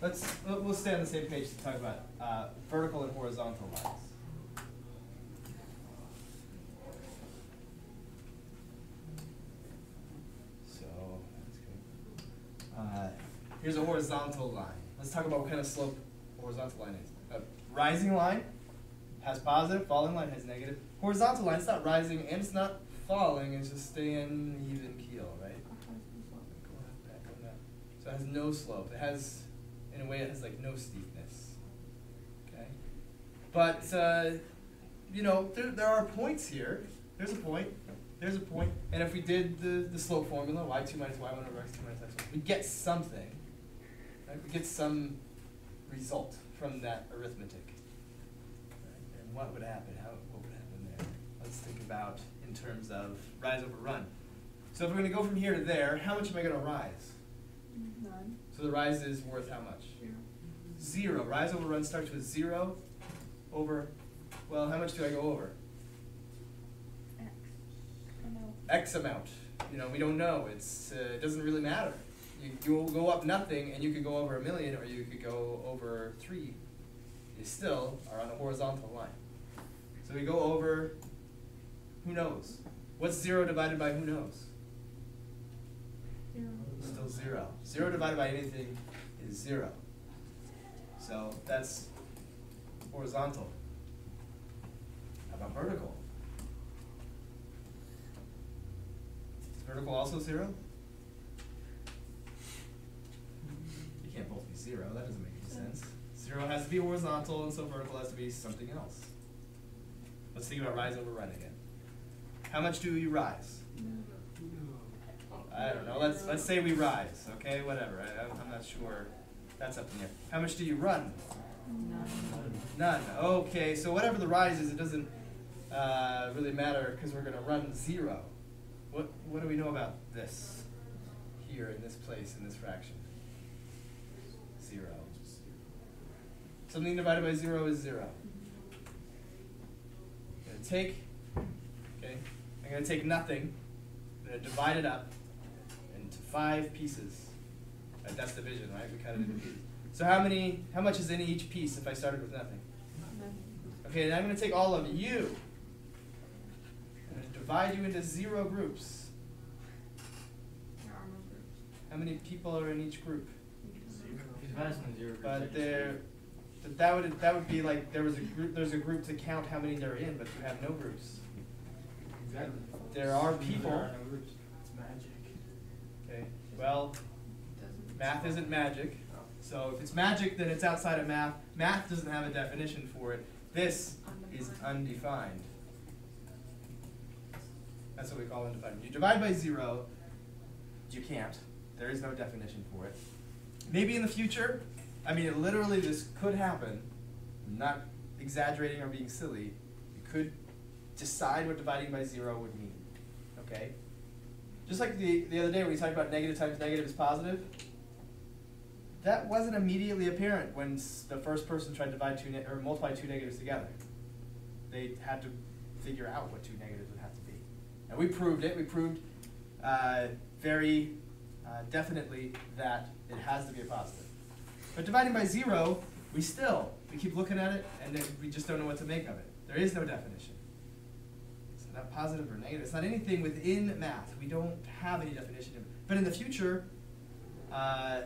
Speaker 1: Let's, we'll we'll stay on the same page to talk about, uh, vertical and horizontal lines. So, that's good. Uh, here's a horizontal line. Let's talk about what kind of slope horizontal line is. A rising line has positive, falling line has negative. Horizontal line, it's not rising and it's not falling, it's just staying even keel, right? So it has no slope. It has, in a way, it has like no steepness. Okay? But, uh, you know, there, there are points here. There's a point. There's a point. And if we did the, the slope formula, y2 minus y1 over x2 minus x1, we get something. Right? We get some result from that arithmetic. Right? And what would happen? How, what would happen there? Let's think about in terms of rise over run. So if we're going to go from here to there, how much am I going to rise?
Speaker 2: None.
Speaker 1: So the rise is worth how much? Zero. Rise over run starts with zero over, well, how much do I go over?
Speaker 2: X. I know.
Speaker 1: X amount. You know, we don't know. It's, uh, it doesn't really matter. You, you'll go up nothing and you could go over a million or you could go over three. You still are on a horizontal line. So we go over, who knows? What's zero divided by who knows?
Speaker 2: Zero.
Speaker 1: Still zero. Zero divided by anything is zero. So that's horizontal. How about vertical? Is vertical also zero? You can't both be zero, that doesn't make any sense. Zero has to be horizontal and so vertical has to be something else. Let's think about rise over run again. How much do you rise? I don't know. Let's let's say we rise. Okay, whatever. I, I'm- I'm not sure. That's up in the air. How much do you run? None. Okay, so whatever the rise is, it doesn't uh, really matter because we're gonna run zero. What what do we know about this here in this place in this fraction? Zero. Something divided by zero is zero. I'm gonna take. Okay, I'm gonna take nothing. I'm gonna divide it up into five pieces. Right, that's division, right? We cut it into mm-hmm. pieces. So how many? How much is in each piece if I started with nothing? Okay, then I'm going to take all of you. I'm going to divide you into zero groups. How many people are in each group?
Speaker 4: Because if I ask them zero groups,
Speaker 1: But there, but that would that would be like there was a group. There's a group to count how many they're in, but you have no groups.
Speaker 4: Exactly.
Speaker 1: There are people.
Speaker 4: There are no groups. It's magic.
Speaker 1: Okay. Well, math isn't magic. So if it's magic, then it's outside of math. Math doesn't have a definition for it. This is undefined. That's what we call undefined. You divide by zero, you can't. There is no definition for it. Maybe in the future, I mean, literally, this could happen. I'm not exaggerating or being silly. You could decide what dividing by zero would mean. Okay? Just like the, the other day when we talked about negative times negative is positive, that wasn't immediately apparent when the first person tried to divide two or multiply two negatives together. They had to figure out what two negatives would have to be, and we proved it. We proved uh, very uh, definitely that it has to be a positive. But dividing by zero, we still we keep looking at it, and then we just don't know what to make of it. There is no definition. It's not positive or negative. It's not anything within math. We don't have any definition. But in the future, uh,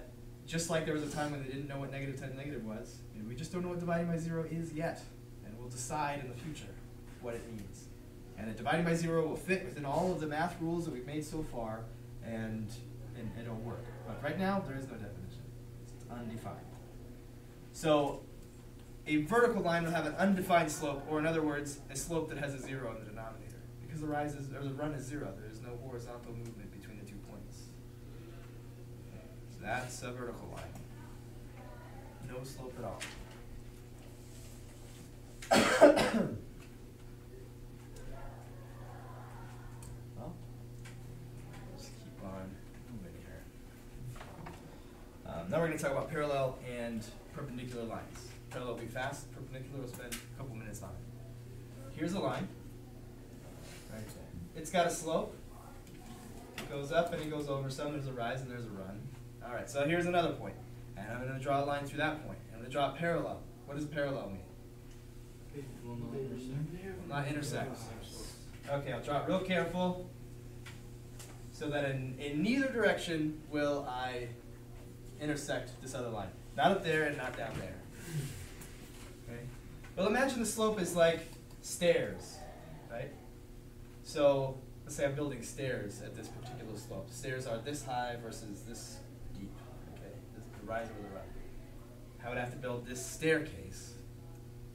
Speaker 1: just like there was a time when they didn't know what negative times negative was, you know, we just don't know what dividing by zero is yet. And we'll decide in the future what it means. And that dividing by zero will fit within all of the math rules that we've made so far, and, and it'll work. But right now, there is no definition. It's undefined. So a vertical line will have an undefined slope, or in other words, a slope that has a zero in the denominator. Because the rise is, or the run is zero, there is no horizontal movement between the two points. So that's a vertical line. No slope at all. [coughs] [coughs] well, let's keep on moving here. Um, now we're going to talk about parallel and perpendicular lines. Parallel will be fast, perpendicular will spend a couple minutes on it. Here's a line. Right. It's got a slope. It goes up and it goes over some. There's a rise and there's a run. All right, so here's another point. And I'm gonna draw a line through that point. I'm gonna draw a parallel. What does parallel mean?
Speaker 4: Will not intersect.
Speaker 1: Will not intersect. Okay, I'll draw it real careful. So that in, in neither direction will I intersect this other line. Not up there and not down there. Okay? Well, imagine the slope is like stairs, right? So let's say I'm building stairs at this particular slope. Stairs are this high versus this deep. Okay, this the rise over the run. I would have to build this staircase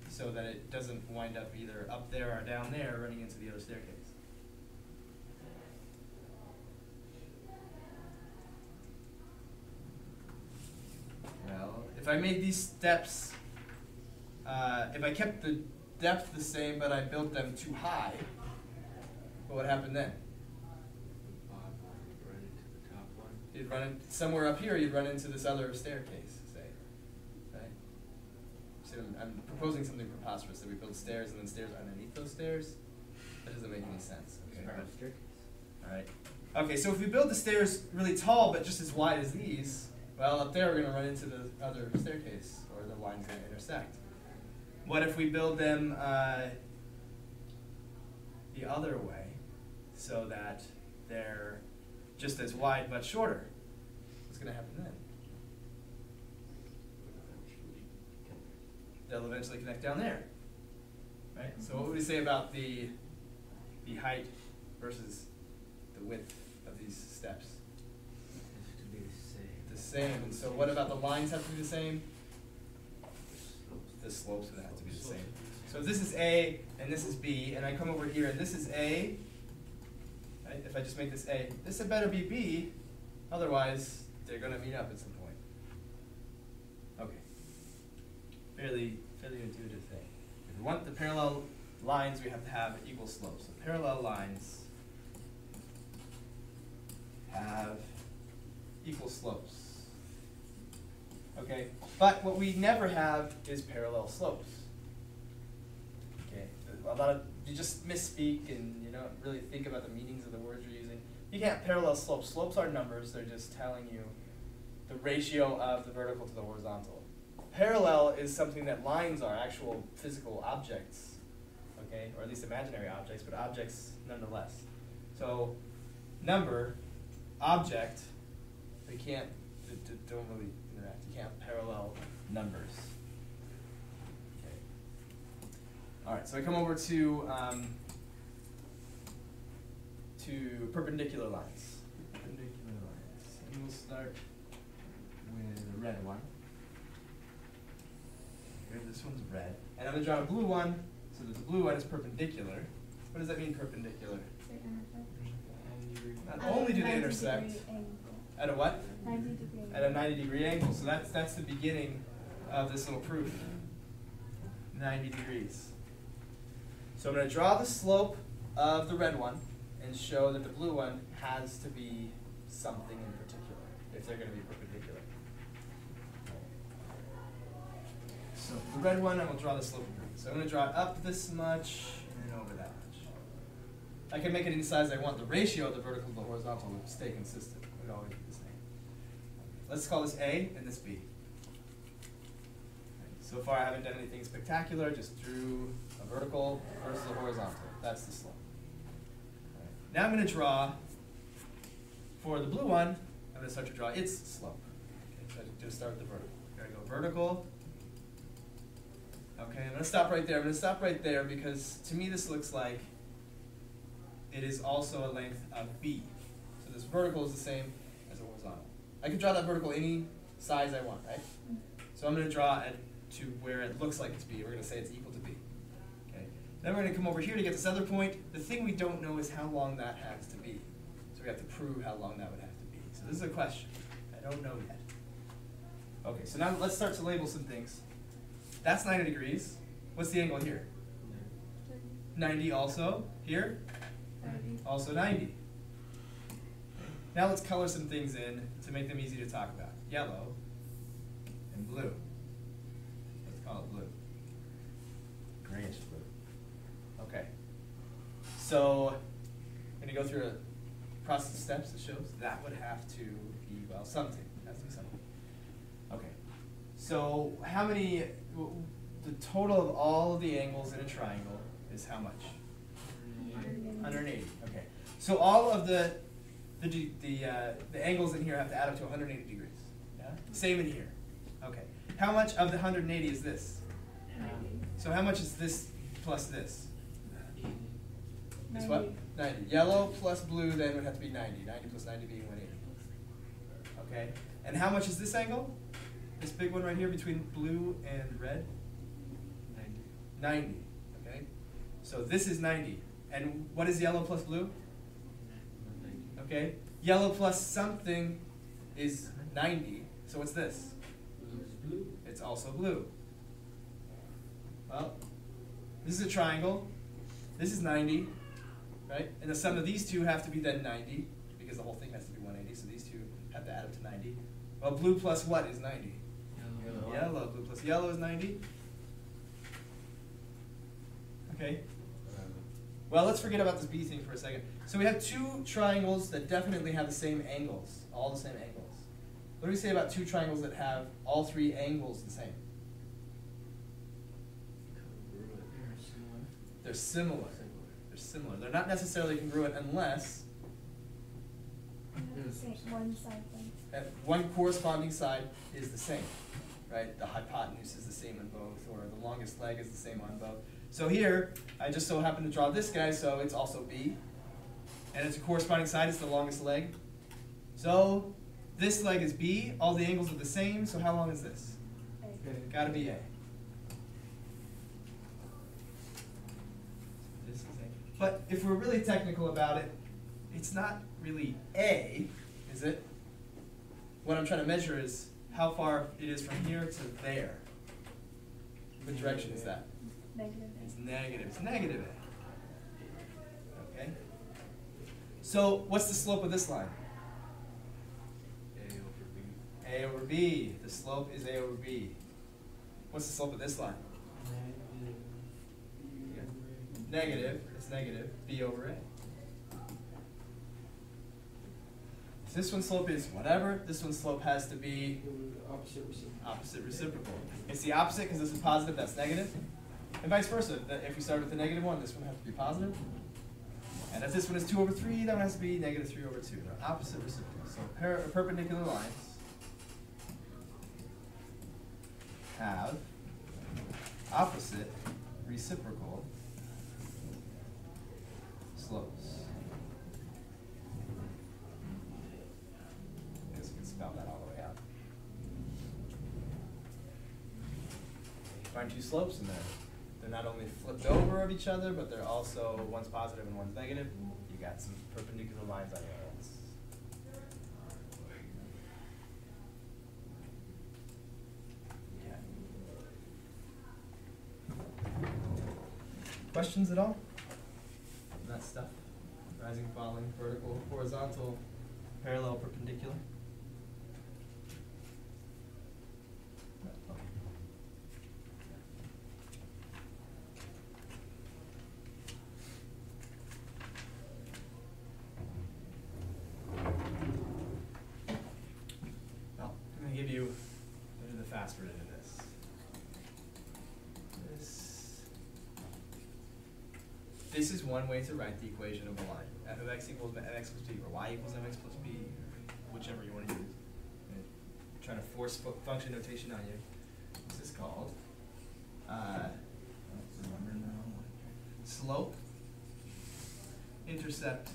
Speaker 1: so that it doesn't wind up either up there or down there, running into the other staircase. Well, if I made these steps, uh, if I kept the depth the same but I built them too high, what would happen then?
Speaker 3: Bottom one, run into the top one.
Speaker 1: You'd run in, somewhere up here. You'd run into this other staircase, say. Right. So I'm, I'm proposing something preposterous that we build stairs and then stairs underneath those stairs. That doesn't make any sense. Okay. All right. Okay. So if we build the stairs really tall but just as wide as these, well, up there we're going to run into the other staircase or the line's going to intersect. What if we build them uh, the other way, so that they're just as wide but shorter? What's going to happen then? They'll eventually connect down there, right? So what would we say about the the height versus the width of these steps?
Speaker 3: Has to be the same.
Speaker 1: The same. And so what about the lines have to be the same? The slopes would have to be the same. So this is A and this is B, and I come over here and this is A. Right? If I just make this A, this had better be B, otherwise they're going to meet up at some point. Okay. Fairly, fairly intuitive thing. If we want the parallel lines, we have to have equal slopes. So parallel lines have equal slopes. Okay, but what we never have is parallel slopes. Okay, a lot of you just misspeak and you don't really think about the meanings of the words you're using. You can't parallel slopes. Slopes are numbers. They're just telling you the ratio of the vertical to the horizontal. Parallel is something that lines are actual physical objects, okay, or at least imaginary objects, but objects nonetheless. So, number, object, they can't, don't really interact. You can't parallel numbers. Okay. All right, so I come over to um, to perpendicular lines. Perpendicular lines, and we'll start with the red one. Here, this one's red, and I'm gonna draw a blue one so that the blue one is perpendicular. What does that mean, perpendicular? Not only do they
Speaker 2: 90
Speaker 1: intersect. At a what?
Speaker 2: Ninety degree.
Speaker 1: At a 90 degree angle. So that's that's the beginning of this little proof. 90 degrees. So I'm going to draw the slope of the red one and show that the blue one has to be something in particular if they're going to be perpendicular. So the red one, I will draw the slope of green. So I'm going to draw it up this much and then over that much. I can make it any size I want. The ratio of the vertical to the horizontal would stay consistent. It always be the same. Let's call this A and this B. So far, I haven't done anything spectacular. Just drew a vertical versus a horizontal. That's the slope. Alright. Now I'm going to draw for the blue one. I'm going to start to draw its slope. Okay, so I just start with the vertical. Here I go vertical. Okay, I'm going to stop right there. I'm going to stop right there because to me this looks like it is also a length of B. So this vertical is the same. I can draw that vertical any size I want, right? So I'm going to draw it to where it looks like it's B. We're going to say it's equal to B. Okay. Then we're going to come over here to get this other point. The thing we don't know is how long that has to be. So we have to prove how long that would have to be. So this is a question. I don't know yet. Okay, so now let's start to label some things. That's 90 degrees. What's the angle here? 90 also. Here?
Speaker 2: Thirty.
Speaker 1: Also 90. Now let's color some things in to make them easy to talk about. Yellow and blue. Let's call it blue. Grayish blue. Okay. So I'm going to go through a process of steps that shows that would have to be, well, something. It has to be something. Okay. So how many, the total of all of the angles in a triangle is how much? Hundred and eighty, okay. So all of the, the, the, uh, the angles in here have to add up to hundred and eighty degrees, yeah? Same in here, okay. How much of the hundred and eighty is this? So how much is this plus this? Is what?
Speaker 2: Ninety.
Speaker 1: Ninety. Yellow plus blue then would have to be ninety. Ninety plus ninety being one eighty. Okay. And how much is this angle? This big one right here between blue and red?
Speaker 3: Ninety.
Speaker 1: Ninety. Okay. So this is ninety. And what is yellow plus blue?
Speaker 3: Ninety.
Speaker 1: Okay. Yellow plus something is ninety. So what's this? It's also blue. Well, this is a triangle. This is 90, right? And the sum of these two have to be then 90, because the whole thing has to be 180, so these two have to add up to 90. Well, blue plus what is 90?
Speaker 3: Yellow.
Speaker 1: Yellow. Blue plus yellow is 90. Okay. Well, let's forget about this B thing for a second. So we have two triangles that definitely have the same angles, all the same angles. What do we say about two triangles that have all three angles the same? They're similar. They're similar. They're not necessarily congruent unless
Speaker 2: They have the same one side
Speaker 1: one corresponding side is the same, right? The hypotenuse is the same on both, or the longest leg is the same on both. So here, I just so happen to draw this guy, so it's also B. And its a corresponding side is the longest leg. So this leg is B, all the angles are the same, so how long is this?
Speaker 2: A.
Speaker 1: Gotta be A. This is A. But if we're really technical about it, it's not really A, is it? What I'm trying to measure is how far it is from here to there. What direction is that?
Speaker 2: Negative
Speaker 1: It's negative. It's negative A. Okay? So what's the slope of this line?
Speaker 3: A over B.
Speaker 1: A over B. The slope is A over B. What's the slope of this line? Negative, it's negative, b over a. So this one's slope is whatever, this one's slope has to be
Speaker 4: Opposite reciprocal.
Speaker 1: opposite reciprocal. It's the opposite because this is positive, that's negative. And vice versa, if we start with the negative one, this one has to be positive. And if this one is 2 over 3, that one has to be negative 3 over 2. They're opposite reciprocal. So per- perpendicular lines have opposite reciprocal slopes. I guess we can spell that all the way out. Find two slopes in they're, they're not only flipped over of each other, but they're also, one's positive and one's negative. You got some perpendicular lines on your hands. Questions at all? That stuff? Rising, falling, vertical, horizontal, parallel, perpendicular? No? Okay. Well, I'm gonna give you, I'll do the fast version of this. This. This is one way to write the equation of a line. f of x equals mx plus b, or y equals mx plus b, whichever you wanna use. And Trying to force fu- function notation on you. This is called, uh, slope, intercept,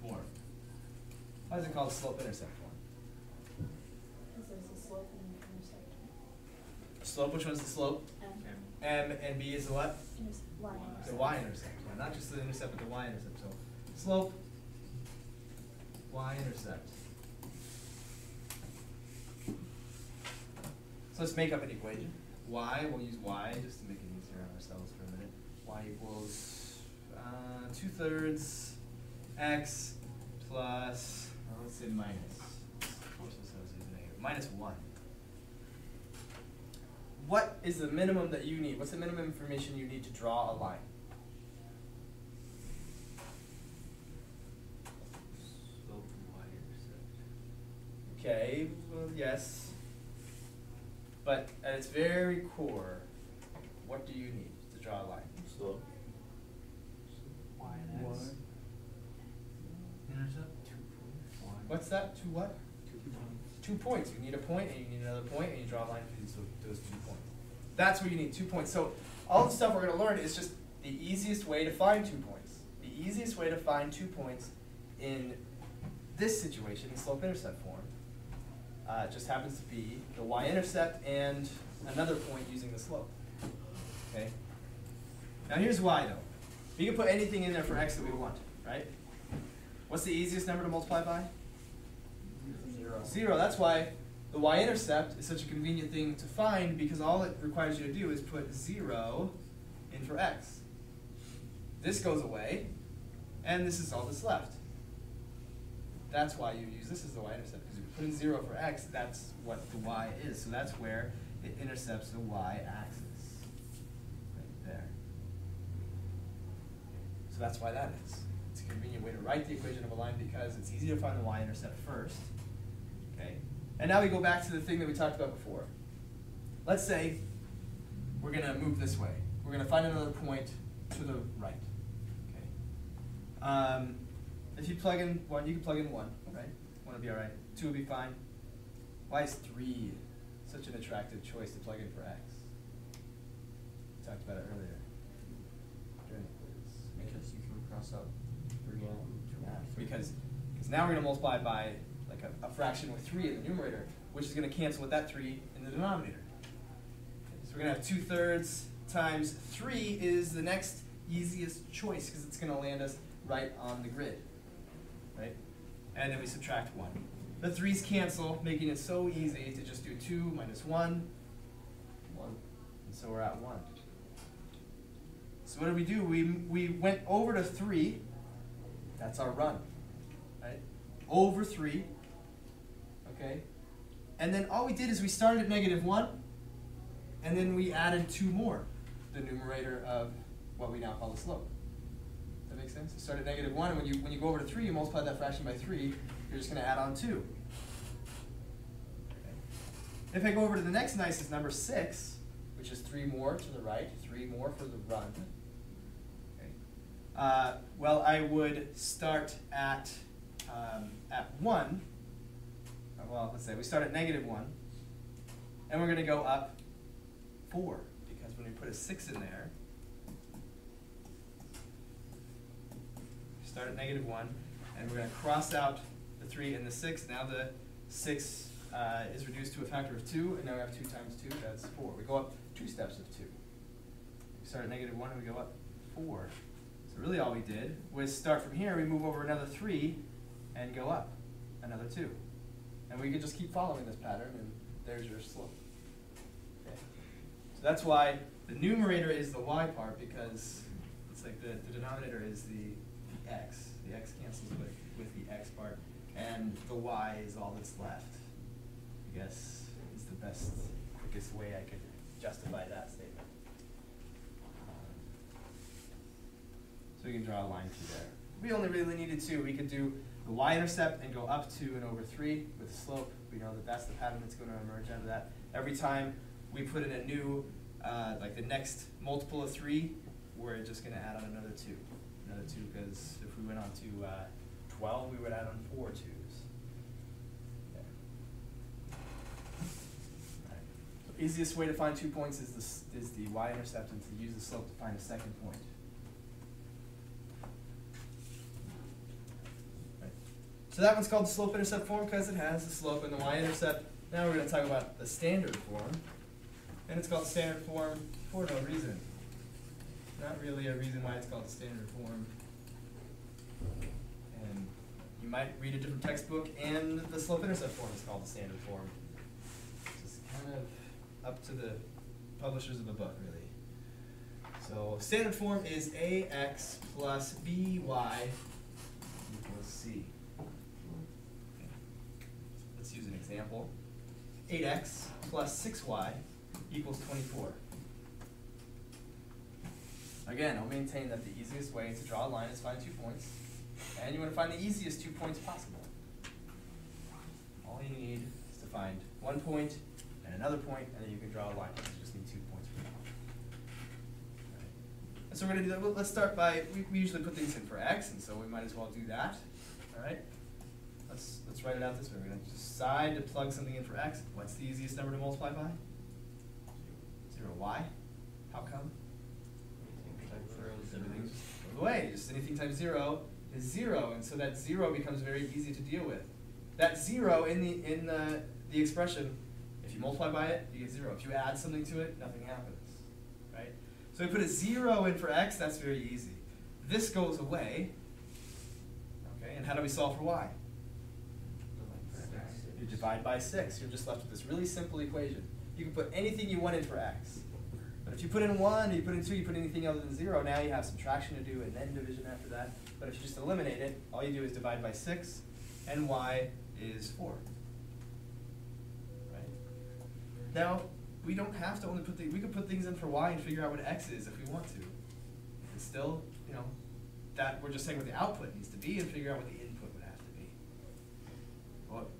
Speaker 1: form. Why is it called slope intercept form?
Speaker 2: Because there's a slope and an intersection.
Speaker 1: Slope, which one's the slope?
Speaker 2: M.
Speaker 1: M and B is the what?
Speaker 2: Interse- Y.
Speaker 1: The y-intercept, yeah, not just the intercept, but the y-intercept, so slope, y-intercept. So let's make up an equation. Y, we'll use y just to make it easier on ourselves for a minute. Y equals, uh, two thirds x plus, well, let's say minus, of course this is negative, minus one. What is the minimum that you need? What's the minimum information you need to draw a line?
Speaker 3: Slope and y intercept.
Speaker 1: Okay, well, yes. But at its very core, what do you need to draw a line?
Speaker 7: Slope.
Speaker 4: Y and X.
Speaker 3: Intercept? Two points.
Speaker 1: What's that? Two what?
Speaker 4: Two points.
Speaker 1: You need a point and you need another point and you draw a line through those two points. That's what you need, two points. So all the stuff we're gonna learn is just the easiest way to find two points. The easiest way to find two points in this situation, the slope-intercept form, uh, just happens to be the y-intercept and another point using the slope. Okay? Now here's why though. We can put anything in there for x that we want, right? What's the easiest number to multiply by?
Speaker 7: Zero.
Speaker 1: That's why the y-intercept is such a convenient thing to find because all it requires you to do is put zero in for x. This goes away, and this is all that's left. That's why you use this as the y-intercept because if you put in zero for x. That's what the y is. So that's where it intercepts the y-axis, right there. So that's why that is. It's a convenient way to write the equation of a line because it's easy to find the y-intercept first. And now we go back to the thing that we talked about before. Let's say we're going to move this way. We're going to find another point to the right. Okay? Um, if you plug in one, you can plug in one, right? One would be all right. Two would be fine. Why is three such an attractive choice to plug in for x? We talked about it earlier. during the quiz.
Speaker 5: Because you can cross out three and two.
Speaker 1: Yeah, because because now we're going to multiply by like a, a fraction with 3 in the numerator, which is going to cancel with that 3 in the denominator. So we're going to have 2 thirds times 3 is the next easiest choice because it's going to land us right on the grid. Right? And then we subtract 1. The 3's cancel, making it so easy to just do 2 minus 1, 1. And so we're at 1. So what did we do? We, we went over to 3. That's our run. Right? Over 3. Okay? And then all we did is we started at negative 1, and then we added 2 more, the numerator of what we now call the slope. That makes sense? You start at negative 1, and when you, when you go over to 3, you multiply that fraction by 3, you're just going to add on 2. Okay. If I go over to the next nicest number, 6, which is 3 more to the right, 3 more for the run. Okay. Uh, well, I would start at, um, at 1. Well, let's say we start at negative 1. And we're going to go up 4. Because when we put a 6 in there, start at negative 1. And we're going to cross out the 3 and the 6. Now the 6 uh, is reduced to a factor of 2. And now we have 2 times 2. That's 4. We go up 2 steps of 2. We start at negative 1 and we go up 4. So really all we did was start from here, we move over another 3 and go up another 2. And we could just keep following this pattern and there's your slope. Okay. So that's why the numerator is the y part because it's like the, the denominator is the, the x. The x cancels with, with the x part and the y is all that's left. I guess is the best, quickest way I could justify that statement. So we can draw a line through there. We only really needed two. We could do the y-intercept and go up two and over three with the slope. We know that that's the pattern that's going to emerge out of that. Every time we put in a new, uh, like the next multiple of three, we're just going to add on another two. Another two, because if we went on to uh, 12, we would add on four twos. Okay. Alright. So easiest way to find two points is, this, is the y-intercept and to use the slope to find a second point. Right. So that one's called the slope-intercept form because it has the slope and the y-intercept. Now we're going to talk about the standard form. And it's called the standard form for no reason. Not really a reason why it's called the standard form. And you might read a different textbook and the slope-intercept form is called the standard form. It's kind of up to the publishers of the book, really. So standard form is ax plus by equals c. Okay. Let's use an example. 8x plus 6y equals 24. Again, I'll maintain that the easiest way to draw a line is find two points, and you want to find the easiest two points possible. All you need is to find one point and another point, and then you can draw a line. You just need two points for. And so we're gonna do that, let's start by, we, we usually put things in for x, and so we might as well do that, alright? Let's, let's write it out this way, we're gonna decide to plug something in for x, what's the easiest number to multiply by? Zero, why? How come?
Speaker 7: Anything times zero is
Speaker 1: Everything
Speaker 7: zero.
Speaker 1: just goes away, just anything times zero is zero, and so that zero becomes very easy to deal with. That zero in the, in the, the expression, if you multiply by it, you get zero. If you add something to it, nothing happens, right? So we put a zero in for x, that's very easy. This goes away, okay, and how do we solve for y? You divide by six, you're just left with this really simple equation. You can put anything you want in for x. But if you put in one, or you put in two, you put anything other than zero, now you have subtraction to do and then division after that. But if you just eliminate it, all you do is divide by six, and y is four. Right? Now, we don't have to only put the, we could put things in for y and figure out what x is if we want to. It's still, you know, that, we're just saying what the output needs to be and figure out what the input would have to be. What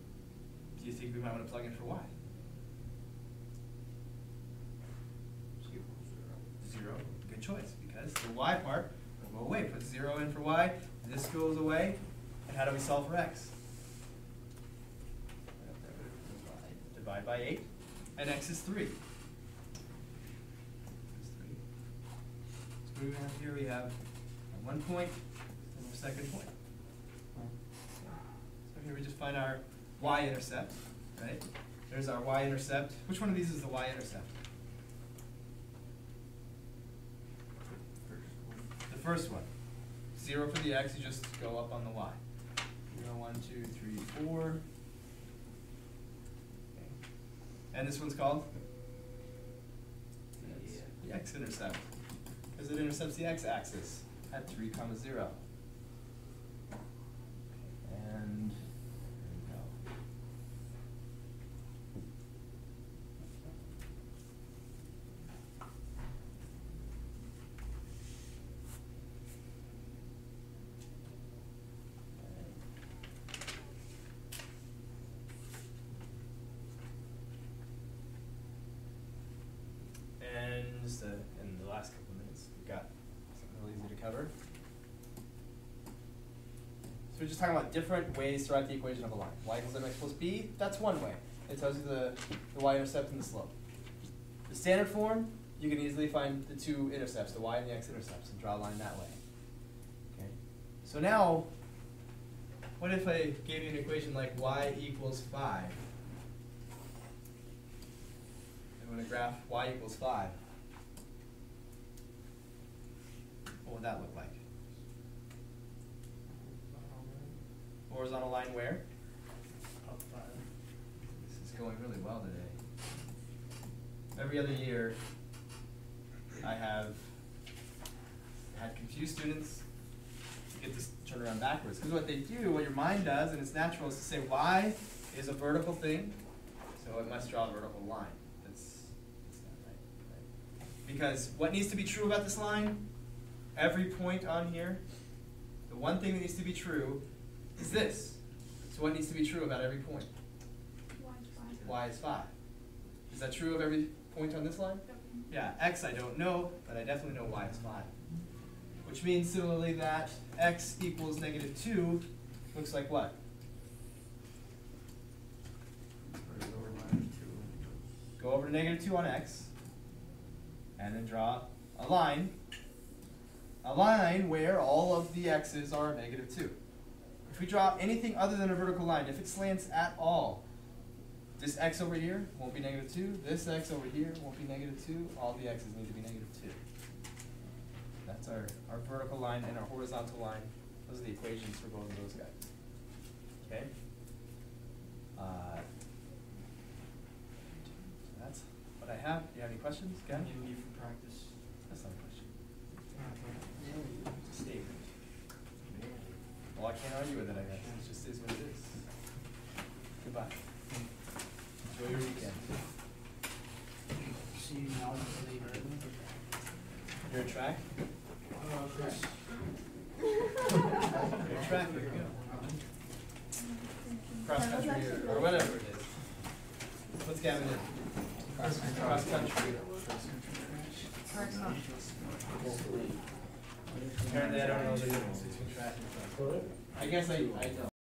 Speaker 1: do you think we might want to plug in for y? Zero, good choice, because the y part will go away. Put zero in for y, this goes away, and how do we solve for x? Divide by eight, and x is three. So what do we have here? We have one point and a second point. So here we just find our y-intercept, right? There's our y-intercept. Which one of these is the y-intercept? The first one. Zero for the x, you just go up on the y. Zero, one, two, three, four. Okay. And this one's called? The x-intercept, because it intercepts the x-axis at three comma zero. And there we go. And just uh, in the last couple of minutes, we've got something really easy to cover. So we're just talking about different ways to write the equation of a line. y equals mx plus b, that's one way. It tells you the, the y-intercept and the slope. The standard form, you can easily find the two intercepts, the y and the x-intercepts, and draw a line that way. Okay. So now, what if I gave you an equation like y equals five? I'm gonna graph y equals five. What would that look like? Horizontal line where?
Speaker 7: Up five.
Speaker 1: This is going really well today. Every other year, I have had confused students get this turned around backwards. Because what they do, what your mind does, and it's natural, is to say y is a vertical thing, so it must draw a vertical line. That's, that's not right, right. Because what needs to be true about this line? Every point on here, the one thing that needs to be true is this. So what needs to be true about every point? y is 5. Is that true of every point on this line? Yeah, x I don't know, but I definitely know y is 5. Which means similarly that x equals negative 2 looks like what? Go over to negative 2 on x, and then draw a line. A line where all of the x's are negative 2. If we draw anything other than a vertical line, if it slants at all, this x over here won't be negative 2. This x over here won't be negative 2. All the x's need to be negative 2. That's our, our vertical line and our horizontal line. Those are the equations for both of those guys. Okay? Uh, that's what I have. Do you have any questions?
Speaker 4: Do you need for practice?
Speaker 1: That's not a question. Statement. Well, I can't argue with it, I guess. It just is what it is. Goodbye. Enjoy your weekend.
Speaker 4: See you now later.
Speaker 1: You're a track?
Speaker 4: Uh, Chris.
Speaker 1: You're a track, there you go. Cross country or, or whatever it is. Put What's Gavin do?
Speaker 4: Cross country.
Speaker 1: Cross country.
Speaker 7: Track's not.
Speaker 1: Apparently I don't know the difference between track and cross. I guess I, I don't.